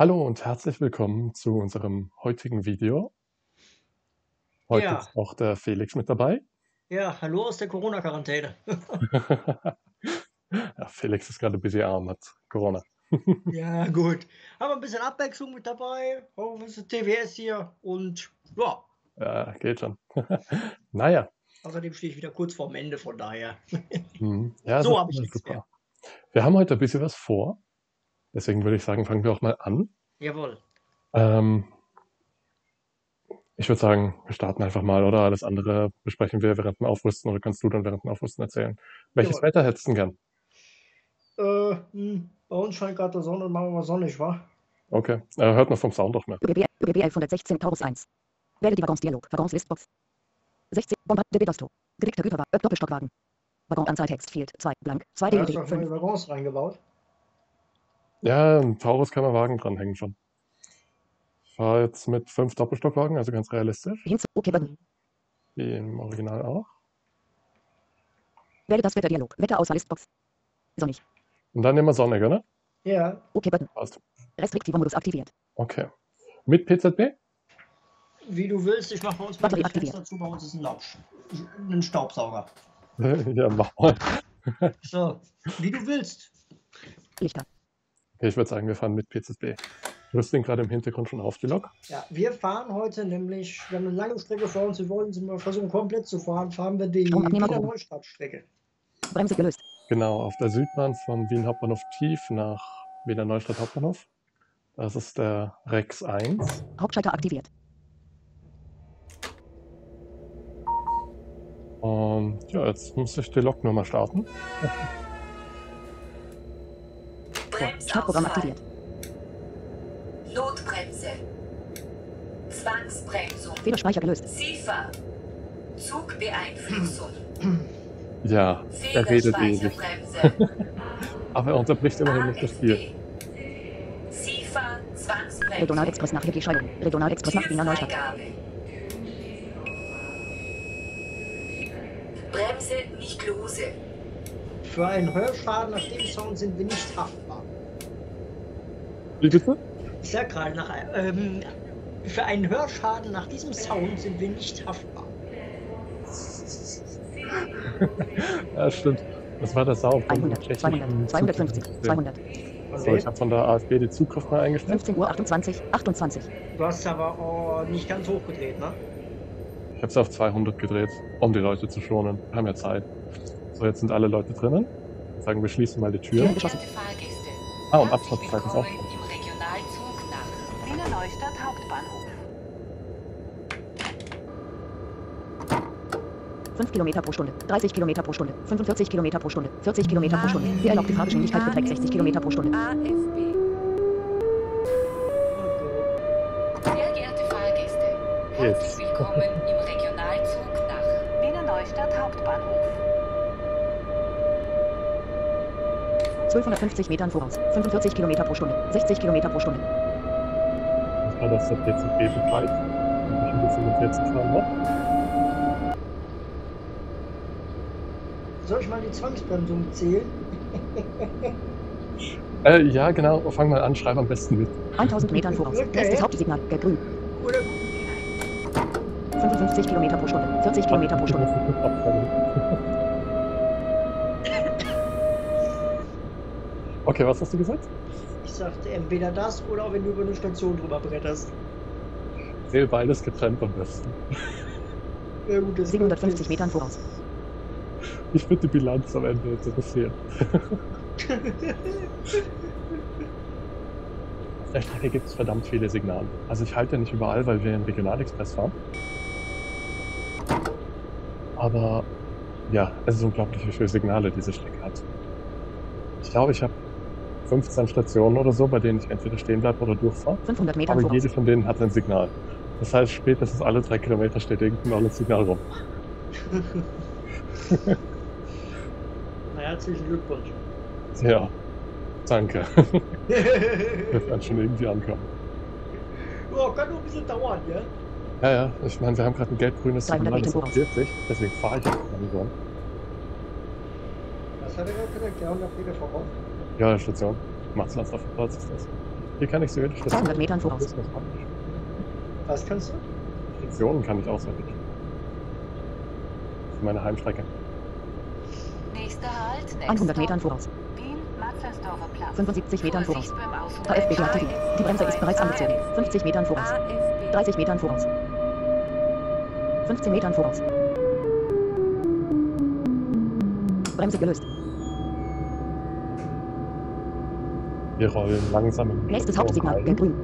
Hallo und herzlich willkommen zu unserem heutigen Video. Heute Ja. ist auch der Felix mit dabei. Ja, hallo aus der Corona-Quarantäne. Ja, Felix ist gerade ein bisschen arm, hat Corona. Ja, gut. Haben wir 'n bisschen Abwechslung mit dabei, auch 'n bisschen TWS hier und ja, Ja, geht schon. Na ja. außerdem stehe ich wieder kurz vorm Ende, von daher. Mhm. Ja, So habe ich mehr. super. Wir haben heute ein bisschen was vor. Deswegen würde ich sagen, fangen wir auch mal an. Jawohl. Ähm ich würde sagen, wir starten einfach mal, oder? Alles andere besprechen wir während dem Aufrüsten oder kannst du dann während dem Aufrüsten erzählen. Welches Jawohl. Wetter hättest 'n gern? Äh, hm, bei uns scheint grad die Sonne, machen wir mal sonnig, wa? Okay. Äh, hört man vom Sound auch mehr. ÖBB, ÖBB 1116 Taurus 1. Wähle die Waggonsdialog, Waggonslistbox. 16, Bomber, de Bedostro. Gedekter Güterwagen, äh, Doppelstockwagen. Waggonanzahl Text fehlt, 2, blank, 2 Da hast DED, du auch neue 5. Waggons reingebaut. Ja, 'n Taurus kann man Wagen dranhängen schon. Ich fahre jetzt mit 5 Doppelstockwagen, also ganz realistisch. Hinzu, okay, Button. Wie im Original auch. Wähle das Wetterdialog, Wetterauswahl Listbox. Sonnig. Und dann immer sonnig, oder? Ja. Okay, Button. Passt. Restriktiver Modus aktiviert. Okay. Mit PZB? Wie du willst, ich mache bei uns mal Batterie aktiviert. Fenster zu, bei uns ist 'n Laubsch 'nen Staubsauger. Ja, mach mal. So, wie du willst. Lichter. Okay, ich würde sagen, wir fahren mit PZB. Du rüstest gerade im Hintergrund schon auf, die Lok? Ja, wir fahren heute nämlich wir haben 'ne lange Strecke vor uns, wir wollen sie mal versuchen komplett zu fahren, fahren wir die Wiener. Neustadt-Strecke. Bremse gelöst. Genau, auf der Südbahn von Wien Hauptbahnhof tief nach Wiener Neustadt Hauptbahnhof. Das ist der Rex 1. Hauptschalter aktiviert. Und ja, jetzt muss ich die Lok nur mal starten. Startprogramm Bremsausfall. aktiviert. Notbremse. Zwangsbremsung. Federspeicher gelöst. SIFA. Zugbeeinflussung. Ja, er redet ewig. Aber er unterbricht immerhin nicht das Spiel. SIFA. Zwangsbremsung. Regionalexpress nach WG-Scheidung. Regionalexpress nach Wiener Neustadt. Türfreigabe. Bremse nicht lose. Für einen Hörschaden nach dem Sound sind wir nicht haftbar. Wie bitte? Ich sag gerade nach ähm, für einen Hörschaden nach diesem Sound sind wir nicht haftbar. Ja, stimmt. Das war der Sau von 100, 200, 250, 200. So, ich habe von der AfB die Zugkraft mal eingestellt. 15 Uhr 28, 28. Du hast aber oh, nicht ganz hochgedreht, ne? Ich habe es auf 200 gedreht, um die Leute zu schonen. Wir haben ja Zeit. So, jetzt sind alle Leute drinnen. Sagen wir schließen mal die Tür. Ah, und herzlich Abfahrtszeit ist auch willkommen schon. im Regionalzug nach Wiener Neustadt Hauptbahnhof. 5 Kilometer pro Stunde, 30 Kilometer pro Stunde, 45 Kilometer pro Stunde, 40 Kilometer pro Stunde. Die erlaubte Fahrgeschwindigkeit beträgt 60 Kilometer pro Stunde. Sehr geehrte Fahrgäste, herzlich willkommen im Regionalzug nach Wiener Neustadt Hauptbahnhof. 1250 Metern voraus, 45 Kilometer pro Stunde, 60 Kilometer pro Stunde. Das war das der PZB-Bescheid. Und ich ein bisschen mit jetzt fahren noch. Soll ich mal die Zwangsbremsung zählen? Äh, ja, genau. Fang mal an, schreib am besten mit. 1000 Metern voraus, Okay. erstes Hauptsignal, gelb-grün. Oder 55 Kilometer pro Stunde, 40 Kilometer pro Stunde. Okay, was hast du gesagt? ich sagte entweder das oder wenn du über eine Station drüber bretterst. Zähl beides getrennt am besten. Ja, gut, das 750 ist- Metern voraus. Ich würde die Bilanz am Ende interessieren. Auf der Strecke gibt es verdammt viele Signale. Also ich halte nicht überall, weil wir im Regionalexpress fahren. Aber ja, es ist unglaublich, wie viele Signale diese Strecke hat. Ich glaube, ich habe 15 Stationen oder so, bei denen ich entweder stehen bleibe oder durchfahre. 500 Metern Aber jede von denen hat ein Signal. Das heißt, spätestens alle drei Kilometer steht irgendein neues Signal rum. Na, herzlichen Glückwunsch. Ja, danke. Wir werden schon irgendwie ankommen. oh, kann nur ein bisschen dauern, ja? Ja, ja, ich meine, wir haben gerade ein gelb-grünes 300 Signal, das Meter ist 40, deswegen fahre ich jetzt langsam. Was hat er gerade gesagt? Der 100 Meter voraus. Ja, Station. Macht's was auf dem Platz ist das. Hier kann ich die 200 Metern voraus. Das ist noch praktisch. Was kannst du? Stationen kann ich auswendig. Für meine Heimstrecke. Nächster Halt, next 100 stop. Metern voraus. Matzersdorfer Platz. 75 Metern voraus. Vorsicht beim Ausrollen. KFB aktiviert. Die Bremse ist bereits angezogen. 50 Metern voraus. AFB. 30 Metern voraus. 15 Metern voraus. Bremse gelöst. Wir rollen langsam Nächstes Hauptsignal. rein. Gelb-grün.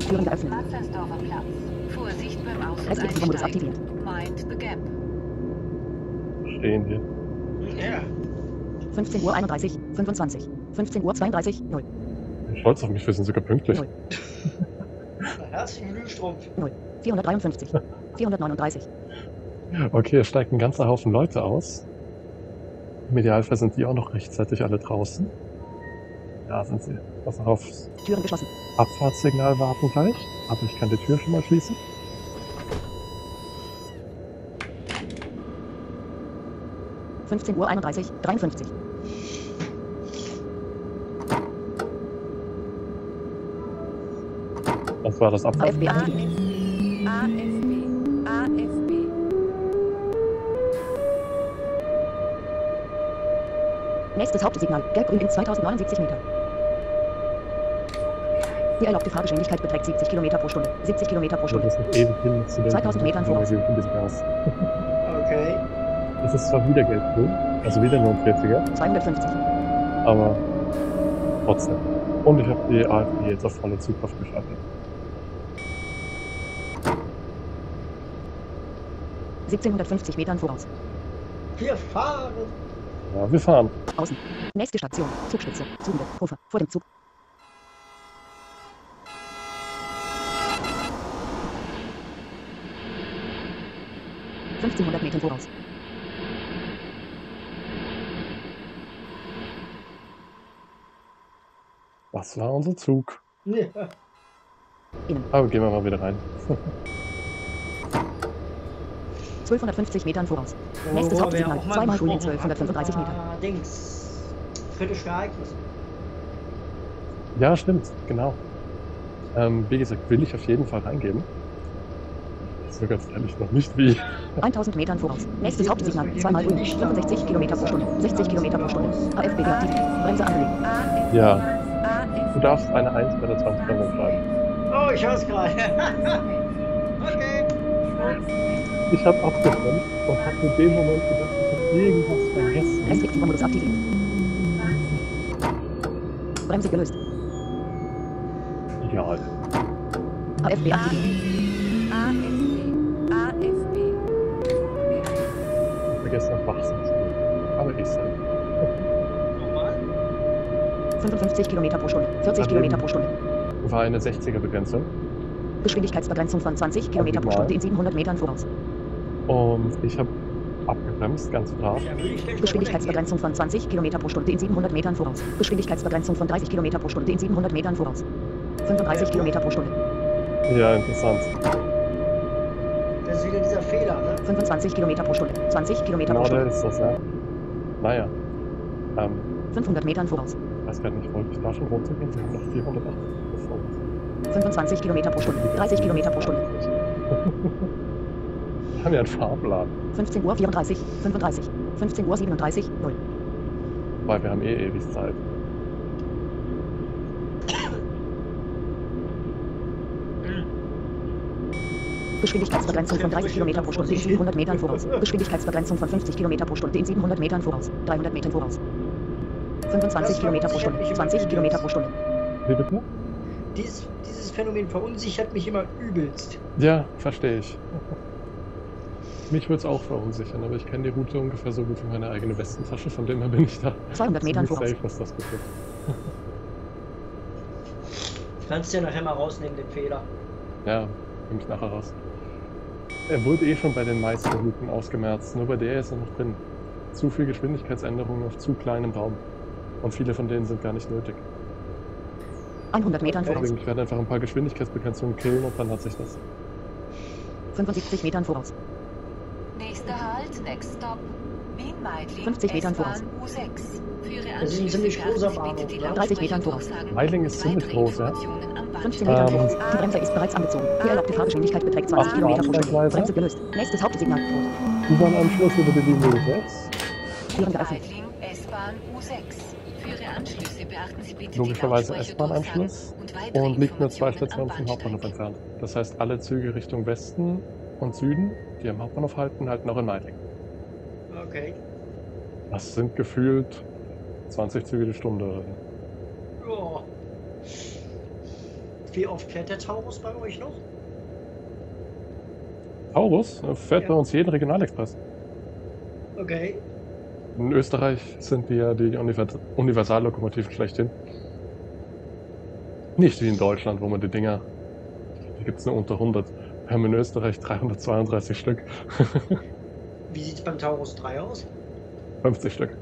Türen geöffnet. Vorsicht beim Einsteigen. aktiviert. Mind the gap. Stehen wir. Ja. 15 Uhr 31, 25. 15 Uhr 32, 0. Ich bin stolz auf mich, wir sind sogar pünktlich. Null. Herzlichen Glühstrumpf. 453. 439. Okay, es steigt ein ganzer Haufen Leute aus. Im Idealfall sind die auch noch rechtzeitig alle draußen. Ja, sind sie. Lass noch aufs Türen geschlossen. Abfahrtssignal warten gleich. Aber ich kann die Tür schon mal schließen. Fünfzehn Uhr 31, 53. Das war das Abfahrt. AFB aktiviert. AFB. AFB. Nächstes Hauptsignal. Gelb-grün in 2079 Meter. Die erlaubte Fahrgeschwindigkeit beträgt 70 Kilometer pro Stunde. 70 Kilometer pro Das Stunde. ist noch ewig hin zu den 2000 Metern voraus. Okay. Es ist zwar wieder gelb-grün, also wieder nur ein 40er, 250. aber trotzdem. Und ich habe die AfD jetzt auf volle Zugkraft geschaltet. 1750 Metern voraus. Wir fahren. Ja, wir fahren. Außen. Nächste Station. Zugspitze. Zugende. Puffer. Vor dem Zug. Fünfzehnhundert Metern voraus. Das war unser Zug. Ja. Aber gehen wir mal wieder rein. 1250 Metern voraus. Nächstes Worüber wir Hauptsignal. Zweimal gesprochen 1235 hatten, Meter. war Dings. Kritische Ereignisse. Ja, stimmt, genau. Ähm, wie gesagt, will ich auf jeden Fall reingeben. Nur ganz ehrlich noch nicht wie. 1000 Metern voraus. Nächstes Hauptsignal. Zweimal grün. 65 Kilometer pro Stunde. 60 Kilometer pro Stunde. AFB aktiviert. Bremse angelegt. AFB. Ja, du darfst eine 1 bei der Transparent schreiben. Oh, ich hör's gerade. okay. Ich habe abgestimmt und habe in dem Moment gedacht, ich habe irgendwas vergessen. Restriktiver Modus aktiviert. Bremse gelöst. Ja, AFB aktiviert. AFB. AFB. ich vergessen noch wachsen zu. Aber ich halt. Nochmal. 55 Kilometer pro Stunde. 40 Kilometer pro Stunde. War eine 60er Begrenzung. Geschwindigkeitsbegrenzung von 20 Kilometer pro. Stunde in 700 Metern voraus. Und ich habe abgebremst, ganz brav. Ich Geschwindigkeitsbegrenzung von 20 Kilometer pro Stunde in 700 Metern voraus. Geschwindigkeitsbegrenzung von 30 Kilometer pro Stunde in 700 Metern voraus. 35 Kilometer pro Stunde. Ja, interessant. Das ist wieder dieser Fehler, ne? 25 Kilometer pro Stunde. 20 Kilometer pro Genau Stunde. der ist das, ja. Naja. Ähm, 500 Metern voraus. ich weiß gar nicht, wollte ich da schon runtergehen? Wir haben noch 408. bevor uns- 25 Kilometer pro Stunde. 30 Kilometer pro Stunde. Wir haben ja einen Fahrplan. 15 Uhr 34, 35. 15 Uhr 37, 0. Weil wir haben eh ewig Zeit. Geschwindigkeitsbegrenzung von 30 Kilometer pro Stunde in 700 Metern voraus. Geschwindigkeitsbegrenzung von 50 Kilometer pro Stunde in 700 Metern voraus. 300 Metern voraus. 25 Kilometer pro Stunde. 20 Kilometer pro Stunde. Wie bitte? Dies, dieses Phänomen verunsichert mich immer übelst. Ja, verstehe ich. Mich würde es auch verunsichern, aber ich kenne die Route ungefähr so gut wie meine eigene Westentasche, von dem her bin ich da 200 Metern voraus. safe, was das betrifft. Kannst du ja nachher mal rausnehmen, den Fehler. Ja, nehme ich nachher raus. Er wurde eh schon bei den meisten Routen ausgemerzt, nur bei der ist er noch drin. Zu viel Geschwindigkeitsänderungen auf zu kleinem Raum. Und viele von denen sind gar nicht nötig. 100 Metern voraus. Deswegen, ich werde einfach ein paar Geschwindigkeitsbegrenzungen killen und dann hat sich das. 75 Metern voraus. Nächster Halt, next stop. Wien-Meidling, 50 Metern voraus. S-Bahn U6. Für Ihre Das ist ein ziemlich großer Sie Bahnhof, bitte die ne? 30 Metern voraus. Meidling ist ziemlich groß, ja. Informationen am 15 Bahnsteig. Metern Ähm, voraus. Die Bremse ist bereits angezogen. Die erlaubte Fahrgeschwindigkeit beträgt 20 Ach, Kilometer pro Stunde. Bremse gelöst. Nächstes Hauptsignal. U-Bahn-Anschluss über die Linie 6. Türen geöffnet. Meidling, S-Bahn U6. Für Ihre Anschlüsse beachten Sie bitte Logischerweise S-Bahn-Anschluss und liegt nur zwei Stationen vom Hauptbahnhof entfernt. Das heißt, alle Züge Richtung Westen und Süden, die am Hauptbahnhof halten, halten auch in Meidling. Okay. Das sind gefühlt 20 Züge die Stunde. Ja. Wie oft fährt der Taurus bei euch noch? Taurus äh, fährt Ja. bei uns jeden Regionalexpress. Okay. In Österreich sind wir die Univers Universallokomotiven schlechthin. Nicht wie in Deutschland, wo man die Dinger, die gibt es nur unter 100. Wir haben in Österreich 332 Stück, Wie sieht es beim Taurus 3 aus? 50 Stück.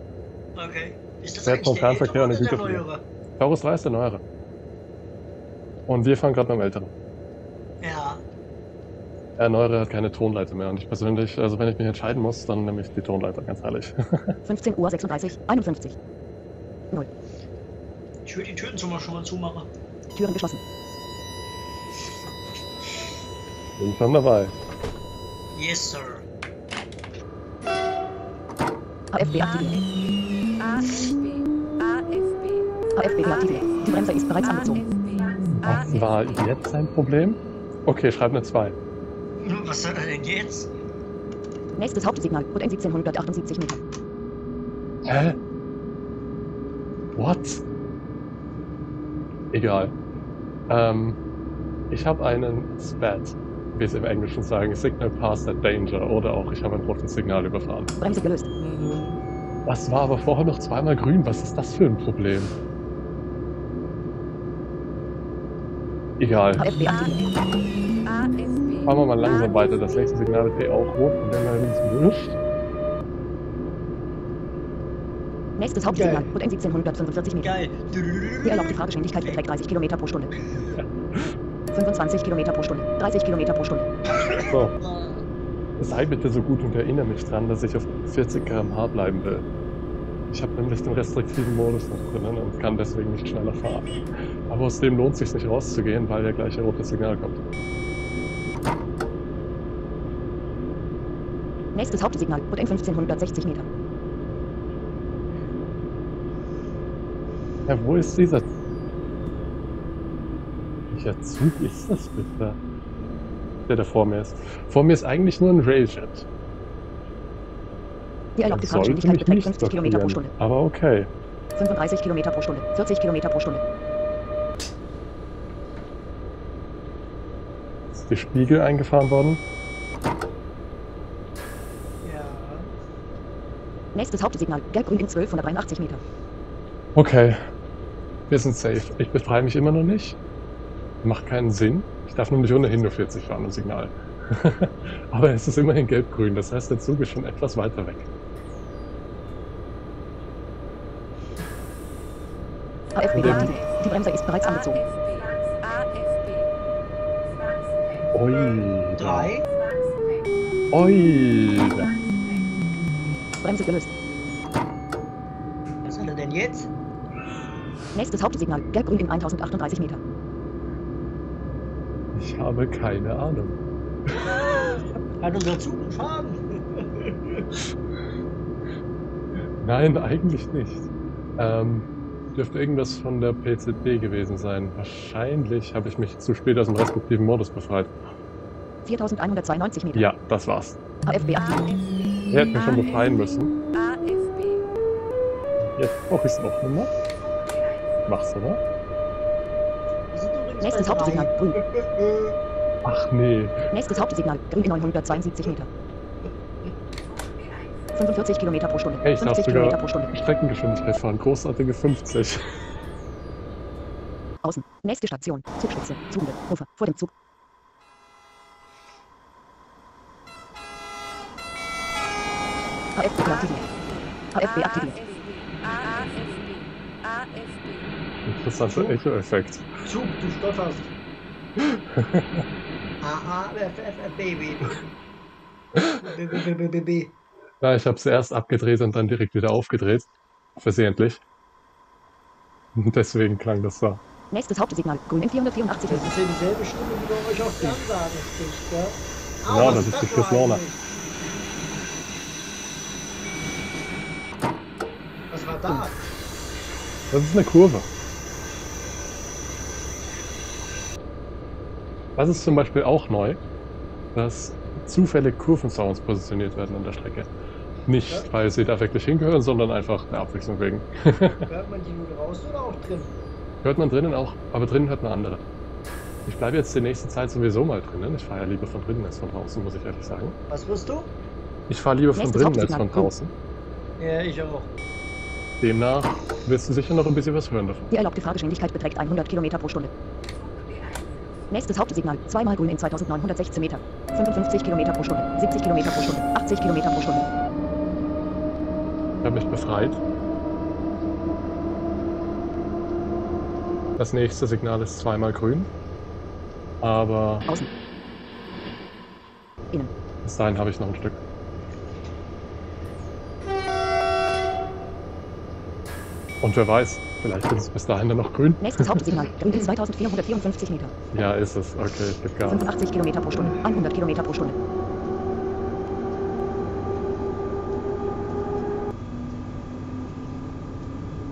Okay. Ist das eigentlich vom der Fernverkehr der Güterflieger. neuere? Taurus 3 ist der neuere. Und wir fahren gerade beim älteren. Ja. Der neuere hat keine Tonleiter mehr. Und ich persönlich, also wenn ich mich entscheiden muss, dann nehme ich die Tonleiter, ganz ehrlich. 15 Uhr 36, 51. Ich würde die Türen schon mal, schon mal zumachen. Türen geschlossen. Bin schon dabei. Yes, Sir. AFB aktiviert. AFB. AFB. AFB deaktiviert. Die Bremse ist bereits angezogen. Was war jetzt sein Problem? Okay, schreib eine 2. Was soll er denn jetzt? Nächstes Hauptsignal. Und 1778 Meter. Hä? What? Egal. Ähm, ich habe einen SPAT, wie es im Englischen sagen, Signal Past at Danger, oder auch ich habe ein rotes Signal überfahren. Bremse gelöst. Das war aber vorher noch zweimal grün. Was ist das für ein Problem? Egal. Fahren wir mal langsam weiter. Das nächste Signal ist eh auch rot. Und wenn wir links wurscht. Nächstes Hauptsignal. Und 1745 Meter. Geil. Die erlaubte Fahrgeschwindigkeit beträgt 30 Kilometer pro Stunde. 25 Kilometer pro Stunde. 30 Kilometer pro Stunde. So, sei bitte so gut und erinnere mich dran, dass ich auf 40 km/h bleiben will. Ich habe nämlich den restriktiven Modus noch drinnen und kann deswegen nicht schneller fahren. Aber aus dem lohnt es sich nicht rauszugehen, weil der gleiche rote Signal kommt. Nächstes Hauptsignal. Und 1560 Meter. Ja, wo ist dieser... Welcher Zug ist das bitte? Der da vor mir ist. Vor mir ist eigentlich nur ein Railjet. Die erlaubte Fahrgeschwindigkeit beträgt nicht 50 Kilometer pro. Stunde. Aber okay. 35 Kilometer pro Stunde. 40 Kilometer pro Stunde. Ist die Spiegel eingefahren worden? Ja. Nächstes Hauptsignal. Gelb-grün in 1283 Meter. Okay. Wir sind safe. Ich befreie mich immer noch nicht. Macht keinen Sinn. Ich darf nämlich ohnehin nur 40 fahren im Signal. Aber es ist immerhin gelb-grün. Das heißt, der Zug ist schon etwas weiter weg. AFB deaktiviert. Die Bremse ist bereits angezogen. AFB. Ui. Drei. Ui. Bremse gelöst. Was soll er denn jetzt? Nächstes Hauptsignal. Gelb-grün in 1038 Meter. Ich habe keine Ahnung. Hat unser Zug einen Schaden? Nein, eigentlich nicht. Ähm, dürfte irgendwas von der PCB gewesen sein. Wahrscheinlich habe ich mich zu spät aus dem respektiven Modus befreit. 4192 Meter. Ja, das war's. AFB aktiviert. Ich hätte mich schon befreien müssen. AFB. Jetzt brauche ich es auch nicht mehr. Mach's, oder? Nächstes. Hauptsignal. Grün. Ach nee. Nächstes Hauptsignal. Grün in 972 Meter. 45 Kilometer pro Stunde. Hey, ich darf 50 sogar- Kilometer pro Stunde. Streckengeschwindigkeit fahren. Großartige 50. Außen. Nächste Station. Zugspitze. Zugende. Ufer. Vor dem Zug. Das hat so Echo-Effekt. Zug, du stotterst. A, A, Ja, ich habe es erst abgedreht und dann direkt wieder aufgedreht. Versehentlich. Und Deswegen klang das so. Nächstes Hauptsignal, Grün in 484 Das ist ja dieselbe Stimme, die bei euch auf der Ansage spricht, gell? Ja, ja das ist die Chris Lorna. Was war da? Das ist eine Kurve. Das ist zum Beispiel auch neu, dass zufällig Kurvensounds positioniert werden an der Strecke. Nicht, Ja. weil sie da wirklich hingehören, sondern einfach der Abwechslung wegen. Hört man die nur draußen oder auch drin? hört man drinnen auch, aber drinnen hört man andere. Ich bleibe jetzt die nächste Zeit sowieso mal drinnen. Ich fahre ja lieber von drinnen als von draußen, muss ich ehrlich sagen. Was wirst du? Ich fahre lieber von drinnen als von draußen. Ja, ich auch. Demnach wirst du sicher noch ein bisschen was hören davon. Die erlaubte Fahrgeschwindigkeit beträgt 100 Kilometer pro Stunde. Nächstes Hauptsignal. Zweimal grün in 2916 Meter. 55 Kilometer pro Stunde. 70 Kilometer pro Stunde. 80 Kilometer pro Stunde. Ich habe mich befreit. Das nächste Signal ist zweimal grün. Aber Außen. Innen. bis dahin habe ich noch ein Stück. Und wer weiß, vielleicht ist es bis dahin dann noch grün. Nächstes Hauptsignal. In 2454 Meter. Ja, ist es. Okay, ich gebe Gas. 85 Kilometer pro Stunde. 100 Kilometer pro Stunde.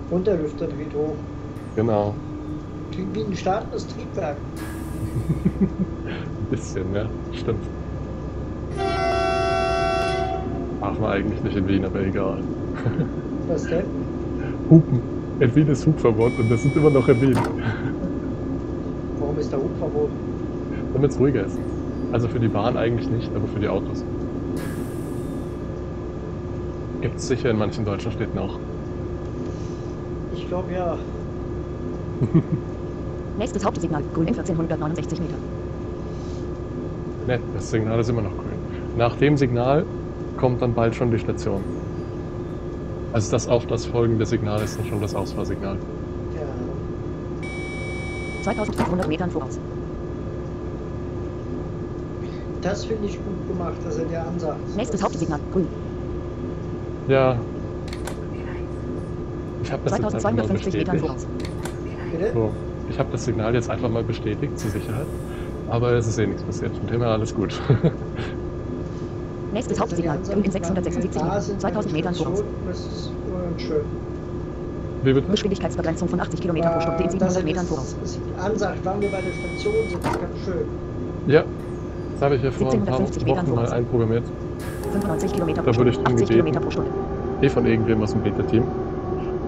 Und der Lüfter dreht hoch. Genau. Klingt wie ein startendes Triebwerk. Ein bisschen, ja. Stimmt. Darf man eigentlich nicht in Wien, aber egal. Was denn? Hupen. In Wien ist Hubverbot und wir sind immer noch in Wien. Warum ist der Hubverbot? Damit es ruhiger ist. Also für die Bahn eigentlich nicht, aber für die Autos. Gibt es sicher in manchen deutschen Städten auch. Ich glaube ja. Nächstes Hauptsignal. Grün in 1469 Meter. Nett, das Signal ist immer noch grün. Nach dem Signal kommt dann bald schon die Station. Also das auf das folgende Signal ist dann schon das Ausfahrsignal. ja. 2500 Metern voraus. Das finde ich gut gemacht, dass er dir ansagt. Nächstes Das- Hauptsignal. Grün. Ja. Ich habe das jetzt einfach mal 2250 Metern bestätigt. voraus. Bitte? So, ich habe das Signal jetzt einfach mal bestätigt zur Sicherheit. Aber es ist eh nichts passiert. Von dem her alles gut. Nächstes Hauptsignal. Grün in wann wir 676 da Metern. sind, 2000 bei der Metern voraus. Station, Das ist schön. Wie bitte? Geschwindigkeitsbegrenzung von 80 Kilometer pro Stunde in Äh, dass 700 er Metern das- voraus. das ansagt, wann wir bei der Station sind, ist ganz schön. Ja. Das habe ich ja vor ein paar 1750 Metern Wochen mal einprogrammiert. 95 Kilometer pro Da würde ich drum 80 gebeten. Eh von irgendwem aus dem Beta-Team.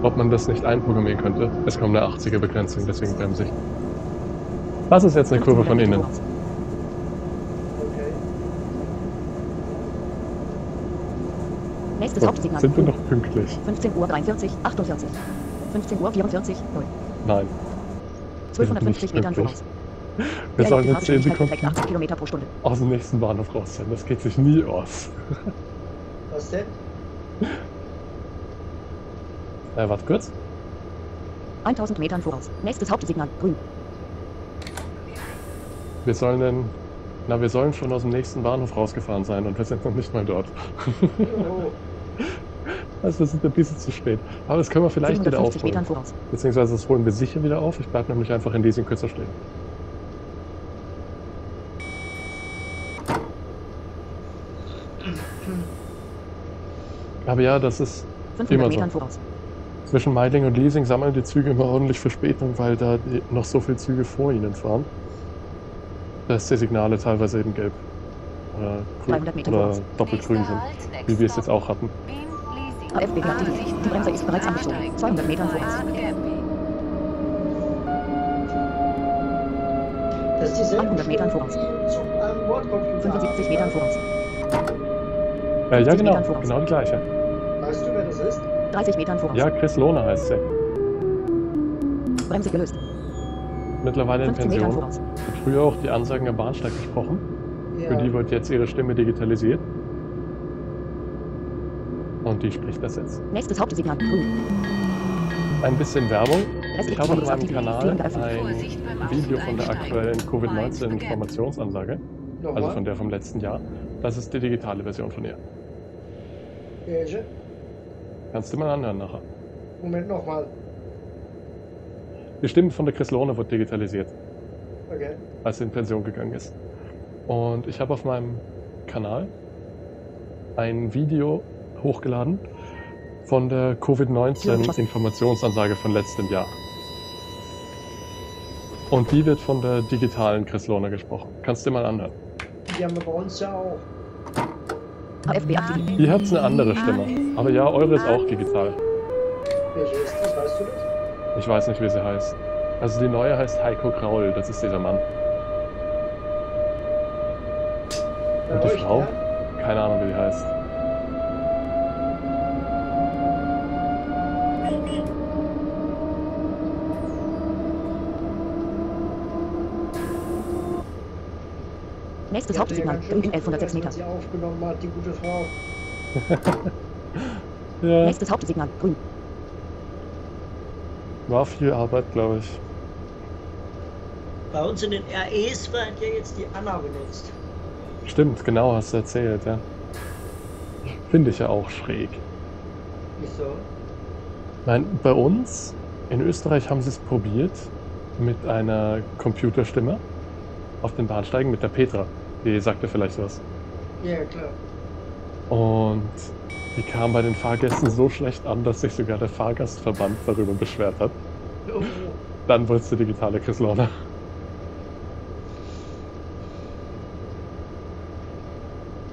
Ob man das nicht einprogrammieren könnte. Es kommt eine 80er-Begrenzung, deswegen bremse ich. Das ist jetzt eine Kurve 1500 von innen. voraus. Okay. Nächstes So, Hauptsignal. sind wir noch pünktlich? 15 Uhr 43, 48. 15 Uhr 44, 0. Nein. 1250 nicht Metern voraus. Wir sollen jetzt 10 Fahrgeschwindigkeit beträgt Sekunden 80 Kilometer pro Stunde. aus dem nächsten Bahnhof raus sein. Das geht sich nie aus. Was denn? Äh, warte kurz. 1000 Metern voraus. Nächstes Hauptsignal. Grün. Wir sollen denn. Na, wir sollen schon aus dem nächsten Bahnhof rausgefahren sein und wir sind noch nicht mal dort. Also wir sind ein bisschen zu spät. Aber das können wir vielleicht wieder 750 aufholen. Beziehungsweise das holen wir sicher wieder auf. Ich bleibe nämlich einfach in diesem kürzer stehen. Aber ja, das ist 500 Immer so. Zwischen Meidling und Leasing sammeln die Züge immer ordentlich Verspätung, weil da noch so viele Züge vor ihnen fahren. Dass die Signale teilweise eben gelb oder, grün 300 Meter oder doppelt grün sind, wie wir es jetzt auch hatten. AFB aktiviert. Die Bremse ist bereits angezogen. 200 Metern voraus. das ist dieselbe 100 Metern am Bordcomputer 75 hat. Metern voraus. Äh, ja, 50 genau, genau die gleiche. Weißt du, wer das ist? 30 Metern voraus. Ja, Chris Lohner heißt sie. Bremse gelöst. Mittlerweile in 15 Metern Pension. Hat früher auch die Ansagen am Bahnsteig gesprochen. Für die wird jetzt ihre Stimme digitalisiert. Und die spricht das jetzt. Nächstes Hauptsignal. Grün. Ein bisschen Werbung. Ich habe auf meinem. Kanal ein Video von der aktuellen Covid-19-Informationsansage, also von der vom letzten Jahr. Das ist die digitale Version von ihr. Welche? Kannst du mal anhören nachher. Moment nochmal. Die Stimme von der Chris Lohner wird digitalisiert, Okay. als sie in Pension gegangen ist. Und ich habe auf meinem Kanal ein Video hochgeladen von der Covid-19-Informationsansage von letztem Jahr. Und die wird von der digitalen Chris Lohner gesprochen. Kannst du dir mal anhören. Die haben wir bei uns ja auch. Hier hat eine andere Stimme. Aber ja, eure ist auch digital. Welche ist das? Weißt du das? Ich weiß nicht, wie sie heißt. Also die neue heißt Heiko Kraul, das ist dieser Mann. Und die Frau? Keine Ahnung, wie die heißt. Nächstes ja Hauptsignal. in 1106 vergessen, Meter. sie aufgenommen hat, die gute Frau. Ja, Nächstes Hauptsignal. Grün. war viel Arbeit, glaube ich. Bei uns in den REs wird ja jetzt die Anna benutzt. Stimmt, genau, hast du erzählt, ja. Finde ich ja auch schräg. Wieso? Nein, bei uns in Österreich haben sie es probiert mit einer Computerstimme auf den Bahnsteigen mit der Petra. Die sagte vielleicht was. Ja, klar. Und die kam bei den Fahrgästen so schlecht an, dass sich sogar der Fahrgastverband darüber beschwert hat. Oh, Dann wurde es die digitale Chris Lorna.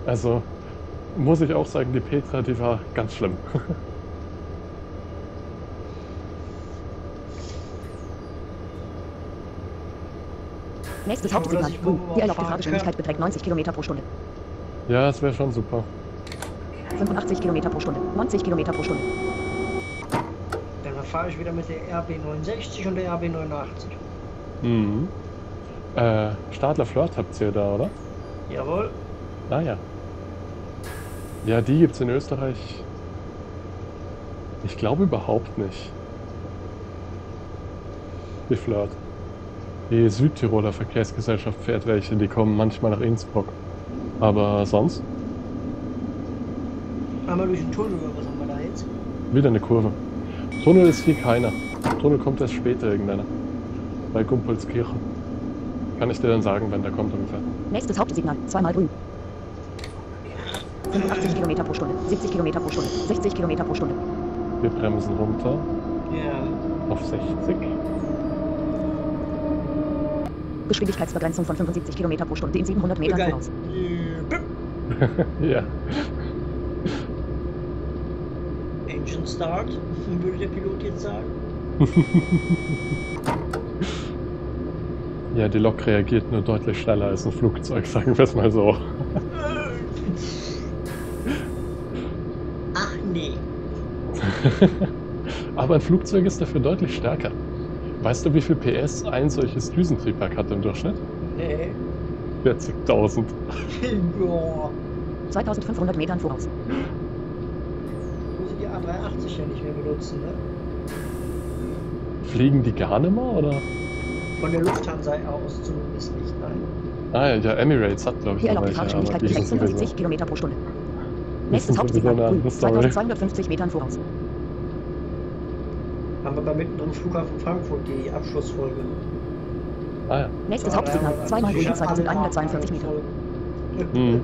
Also muss ich auch sagen, die Petra, die war ganz schlimm. Nächstes Hauptsignal. Grün. Die erlaubte Fahrgeschwindigkeit beträgt 90 Kilometer pro Stunde. Ja, es wäre schon super. 85 Kilometer pro Stunde. 90 Kilometer pro Stunde. Dann fahre ich wieder mit der RB69 und der RB89. Mhm. Äh, Stadler Flirt habt ihr da, oder? Jawohl. Ah ja. Ja, die gibt's in Österreich. Ich glaube überhaupt nicht. Die Flirt. Die Südtiroler Verkehrsgesellschaft fährt welche, die kommen manchmal nach Innsbruck. Aber sonst Einmal durch den Tunnel oder was haben wir da jetzt? wieder eine Kurve. Tunnel ist hier keiner. Tunnel kommt erst später irgendeiner. Bei Gumpolskirchen. Kann ich dir dann sagen, wenn der kommt ungefähr. Nächstes Hauptsignal. Zweimal grün. 85 Kilometer pro Stunde. 70 Kilometer pro Stunde. 60 Kilometer pro Stunde. Wir bremsen runter Ja. auf 60. Geschwindigkeitsbegrenzung von 75 Kilometer pro Stunde in 700 Metern Geil. voraus. Ja. Engine Start, würde der Pilot jetzt sagen. Ja, die Lok reagiert nur deutlich schneller als ein Flugzeug, sagen wir es mal so. Ach nee. Aber ein Flugzeug ist dafür deutlich stärker. Weißt du, wie viel PS ein solches Düsentriebwerk hat im Durchschnitt? Nee. 40.000. ja. 2500 Metern voraus. Muss ich die A380 ja nicht mehr benutzen, ne? Fliegen die gar nicht mehr, oder? Von der Lufthansa aus zumindest nicht, nein. Ah ja, ja, Emirates hat, glaube ich, Hier erlaubt die Fahrgeschwindigkeit die beträgt sind 75 sowieso... Kilometer pro Stunde. Nächstes Hauptsignal. eine Grün. andere Story. 2250 Metern voraus. Haben wir beim mittleren Flughafen Frankfurt die Abschlussfolge. Ah ja. Nächstes Hauptsignal. Zweimal grün. 2142 Meter. Mhm.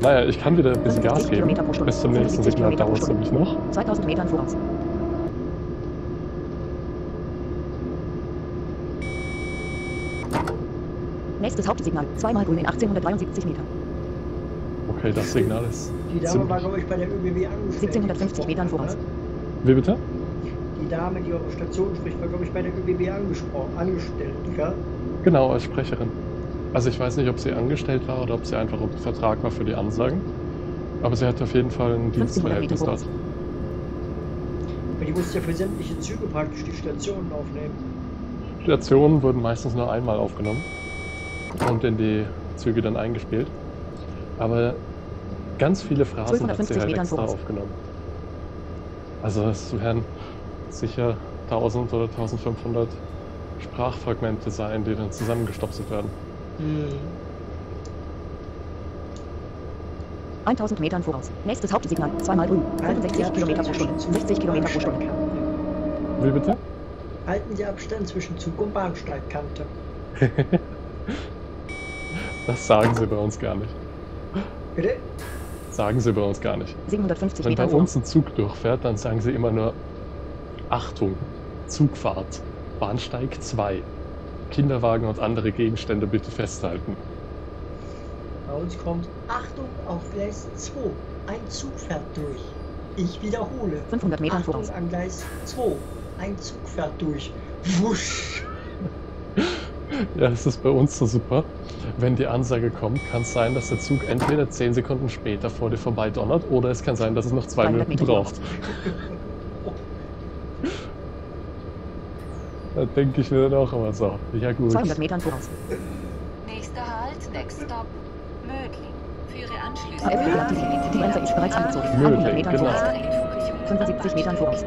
Naja, ich kann wieder ein bisschen 75 Gas geben. Bis zum nächsten 75 Signal dauert es nämlich noch. 2000 Metern voraus. Nächstes Hauptsignal. Zweimal grün in 1873 Meter. Okay, das Signal ist Die Dame ziemlich... war, glaube ich, bei der ÖBB angestellt. 1750 Metern voraus. Wie bitte? Die Dame, die eure Station spricht, war, glaube ich, bei der ÖBB angesprochen, angestellt, ja? Genau, als Sprecherin. Also ich weiß nicht, ob sie angestellt war oder ob sie einfach unter Vertrag war für die Ansagen. Aber sie hatte auf jeden Fall ein 1500 Meter Dienstverhältnis dort. Weil die musste ja für sämtliche Züge praktisch die Stationen aufnehmen. Stationen wurden meistens nur einmal aufgenommen und in die Züge dann eingespielt. Aber ganz viele Phrasen hat sie 1250 halt extra aufgenommen. Also es werden sicher 1000 oder 1500 Sprachfragmente sein, die dann zusammengestopselt werden. Hm. 1000 Metern voraus. Nächstes Hauptsignal. Zweimal grün. 65 Kilometer pro Stunde. 60 Kilometer pro Stunde. Wie bitte? Halten Sie Abstand zwischen Zug und Bahnsteigkante. Das sagen sie bei uns gar nicht. Bitte? Sagen sie bei uns gar nicht. 750 Wenn bei Meter uns ein Zug durchfährt, dann sagen sie immer nur Achtung, Zugfahrt, Bahnsteig 2. Kinderwagen und andere Gegenstände bitte festhalten. Bei uns kommt Achtung auf Gleis 2. Ein Zug fährt durch. Ich wiederhole. 500 Metern Achtung voraus. an Gleis 2. Ein Zug fährt durch. Wusch. Ja, das ist bei uns so super. Wenn die Ansage kommt, kann es sein, dass der Zug entweder 10 Sekunden später vor dir vorbei donnert oder es kann sein, dass es noch zwei 200 Minuten Meter braucht. Da denke ich mir dann auch immer so. Ja gut. 200 Metern voraus. Nächster Halt, Next Stop, Mödling. Führe Anschlüsse. AFB aktiviert. Die Bremse ist bereits angezogen. Möglich, 100 Metern genau. voraus. 75 Metern voraus.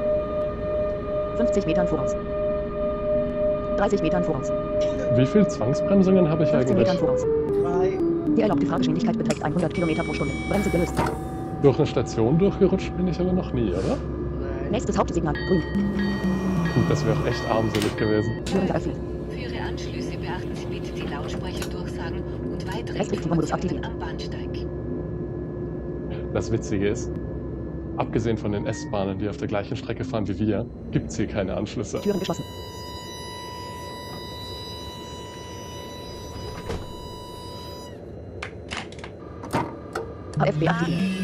50 Metern voraus. 30 Metern voraus. Wie viel Zwangsbremsungen habe ich 15 eigentlich? Metern voraus. Die erlaubte Fahrgeschwindigkeit beträgt 100 Kilometer pro Stunde. Bremse gelöst. Durch eine Station durchgerutscht bin ich aber noch nie, oder? Nächstes Hauptsignal. Grün. Gut, das wäre auch echt armselig gewesen. Geöffnet. Führe Anschlüsse, beachten Sie bitte die Lautsprecherdurchsagen und weitere Informationen am Bahnsteig. Das Witzige ist, abgesehen von den S-Bahnen, die auf der gleichen Strecke fahren wie wir, gibt es hier keine Anschlüsse. Türen geschlossen. AFB aktiviert.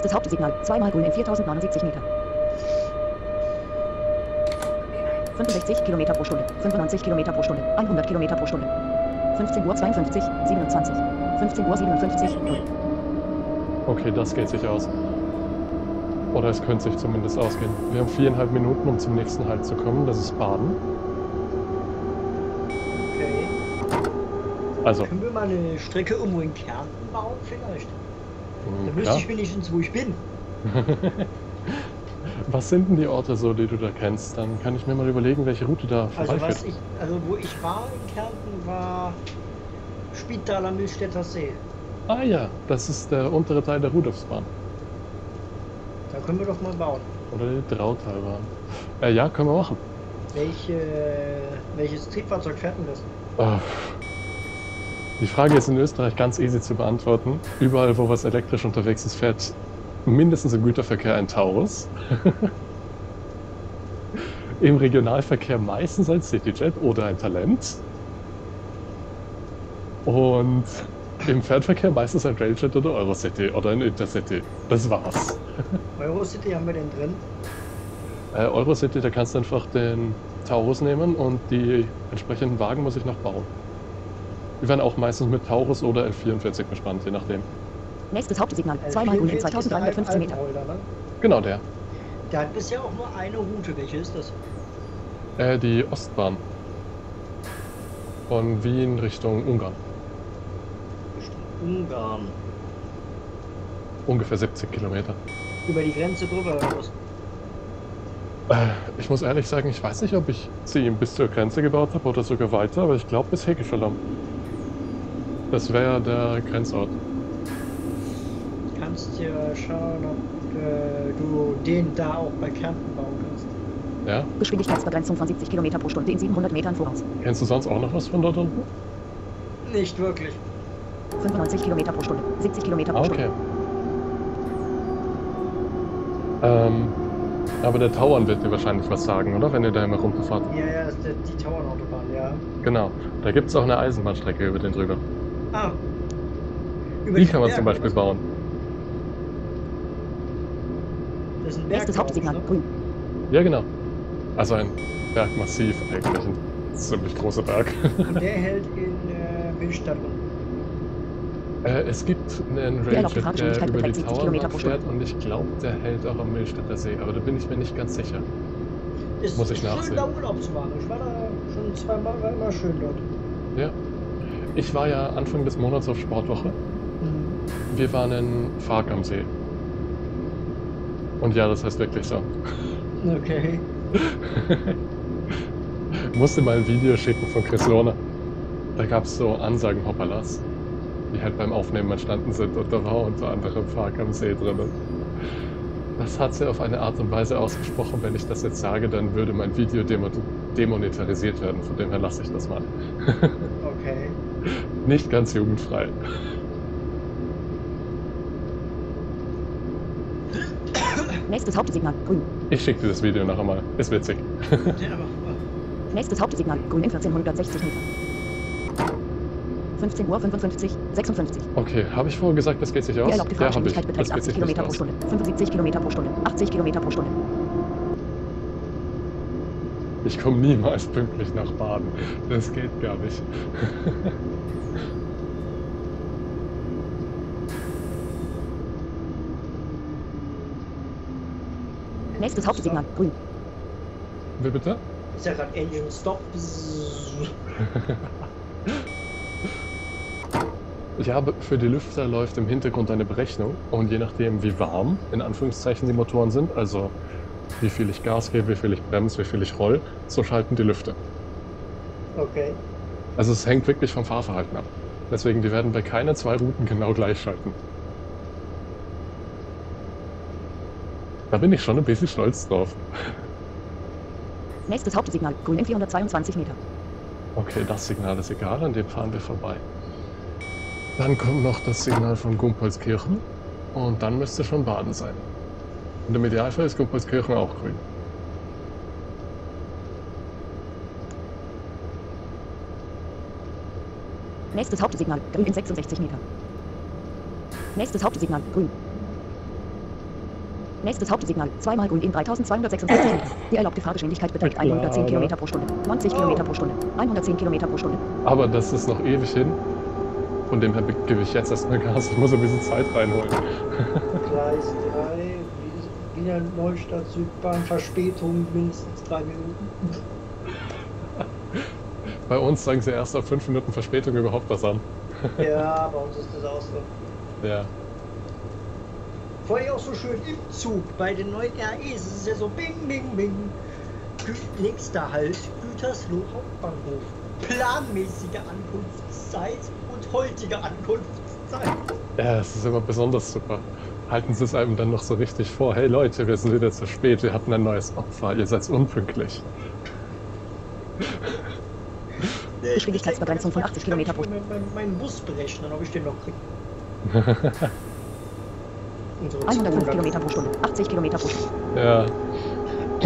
Nächstes Hauptsignal. Zweimal grün in 4079 Meter. 65 Kilometer pro Stunde. 95 Kilometer pro Stunde. 100 Kilometer pro Stunde. 15 Uhr 52, 27. 15 Uhr 57, 0. Okay, das geht sich aus. Oder es könnte sich zumindest ausgehen. Wir haben viereinhalb Minuten, um zum nächsten Halt zu kommen. Das ist Baden. Okay. Also, Können wir mal eine Strecke irgendwo in Kärnten bauen vielleicht? Dann mh, wüsste ja. ich wenigstens, wo ich bin. Was sind denn die Orte so, die du da kennst? Dann kann ich mir mal überlegen, welche Route da Also was vorbeiführt. ich, also wo ich war in Kärnten war Spitaler Milstädter See. Ah ja, das ist der untere Teil der Rudolfsbahn. Da können wir doch mal bauen. Oder die Drautalbahn. Äh, ja, können wir machen. Welche, welches Triebfahrzeug fährt denn das? Ah. Die Frage ist in Österreich ganz easy zu beantworten. Überall, wo was elektrisch unterwegs ist, fährt mindestens im Güterverkehr ein Taurus. Im Regionalverkehr meistens ein Cityjet oder ein Talent. Und im Fernverkehr meistens ein Railjet oder Eurocity oder ein Intercity. Das war's. Eurocity haben wir denn drin? Äh, Eurocity, da kannst du einfach den Taurus nehmen und die entsprechenden Wagen muss ich noch bauen. Die werden auch meistens mit Taurus oder L44 bespannt, je nachdem. Nächstes Hauptsignal. Äh, Zweimal grün in 44 ist der 2315 Meter. Genau der. Der hat bisher auch nur eine Route. Welche ist das? Äh, die Ostbahn. Von Wien Richtung Ungarn. Bestimmt Ungarn. Ungefähr 70 Kilometer. Über die Grenze drüber oder was? Äh, ich muss ehrlich sagen, ich weiß nicht, ob ich sie bis zur Grenze gebaut habe oder sogar weiter, aber ich glaube bis Hegeschalom. Das wäre der Grenzort. Kannst ja schauen, ob äh, du den da auch bei Kärnten bauen kannst. Ja? Geschwindigkeitsbegrenzung von 70 Kilometer pro Stunde in 700 Metern voraus. Kennst du sonst auch noch was von dort unten? Nicht wirklich. 95 Kilometer pro Stunde. 70 Kilometer pro Ah, Stunde. okay. Ähm, aber der Tauern wird dir wahrscheinlich was sagen, oder? Wenn ihr da immer runterfahrt. Ja, ja, das ist der, die Tauernautobahn, ja. Genau. Da gibt es auch eine Eisenbahnstrecke über den drüber. Ah. Über Die kann man Berg, zum Beispiel bauen. Das ist ein Berg? Grün. Ja, genau. Also ein Bergmassiv eigentlich. Ein ziemlich großer Berg. Und der hält in äh, unten. äh, es gibt einen Ranger, der über die beträgt 70 Kilometer Tauernbahn pro Stunde. fährt und ich glaube, der hält auch am Millstätter See. Aber da bin ich mir nicht ganz sicher. Ist, Muss ich ist nachsehen. schön, da Urlaub zu machen. Ich war da schon zweimal, war immer schön dort. Ja. Ich war ja Anfang des Monats auf Sportwoche. Mhm. Wir waren in Fark am See. Und ja, das heißt wirklich so. Okay. Musste mal ein Video schicken von Chris Lohner. Da gab es so Ansagen Hoppalas, die halt beim Aufnehmen entstanden sind und da war unter anderem Park am See drin. Das hat sie auf eine Art und Weise ausgesprochen, wenn ich das jetzt sage, dann würde mein Video demo demonetarisiert werden. Von dem her lasse ich das mal. Okay. Nicht ganz jugendfrei. Nächstes Hauptsignal, grün. Ich schicke dir das Video nachher mal. Ist witzig. Ja. Nächstes Hauptsignal, grün in 1460 Meter. 15 Uhr 55, 56. Okay, habe ich vorher gesagt, das geht sich aus? Die erlaubte Ja. Fahrgeschwindigkeit Das beträgt geht 80 sich nicht Kilometer pro. Stunde, 75 Kilometer pro Stunde, 80 Kilometer pro Stunde. Ich komme niemals pünktlich nach Baden. Das geht gar nicht. Nächstes Hauptsignal, grün. Wie bitte? Ich sag grad Engine Stop. Ich habe für die Lüfter läuft im Hintergrund eine Berechnung und je nachdem wie warm in Anführungszeichen die Motoren sind, also wie viel ich Gas gebe, wie viel ich bremse, wie viel ich roll, so schalten die Lüfter. Okay. Also es hängt wirklich vom Fahrverhalten ab. Deswegen, die werden bei keiner zwei Routen genau gleich schalten. Da bin ich schon ein bisschen stolz drauf. Nächstes Hauptsignal, grün in 422 Meter. Okay, das Signal ist egal, an dem fahren wir vorbei. Dann kommt noch das Signal von Gumpolskirchen und dann müsste schon Baden sein. Und im Idealfall ist Gumpolskirchen auch grün. Nächstes Hauptsignal, grün in 66 Meter. Nächstes Hauptsignal, grün. Nächstes Hauptsignal, zweimal grün in 3256 Meter. Die erlaubte Fahrgeschwindigkeit beträgt Na klar, 110 oder? Kilometer pro Stunde, 90 Kilometer pro Stunde, 110 Kilometer pro Stunde. Aber das ist noch ewig hin. Von dem her gebe ich jetzt erstmal Gas. Ich muss ein bisschen Zeit reinholen. Gleis 3, Wiener Neustadt Südbahn, Verspätung mindestens drei Minuten. Bei uns sagen sie erst ab 5 Minuten Verspätung überhaupt was an. Ja, bei uns ist das auch so. Ja. Vorher auch so schön im Zug bei den neuen REs. Es ist ja so bing, bing, bing. Gü nächster Halt, Gütersloh Hauptbahnhof. Planmäßige Ankunftszeit und heutige Ankunftszeit. Ja, es ist immer besonders super. Halten sie es einem dann noch so richtig vor. Hey Leute, wir sind wieder zu spät. Wir hatten ein neues Opfer. Ihr seid unpünktlich. Geschwindigkeitsbegrenzung von 80 Kilometer pro Stunde. Mein, mein Bus berechnen, ob ich den noch kriege. Unsere 105 Zugang- Kilometer pro Stunde, 80 Kilometer pro Stunde. Ja.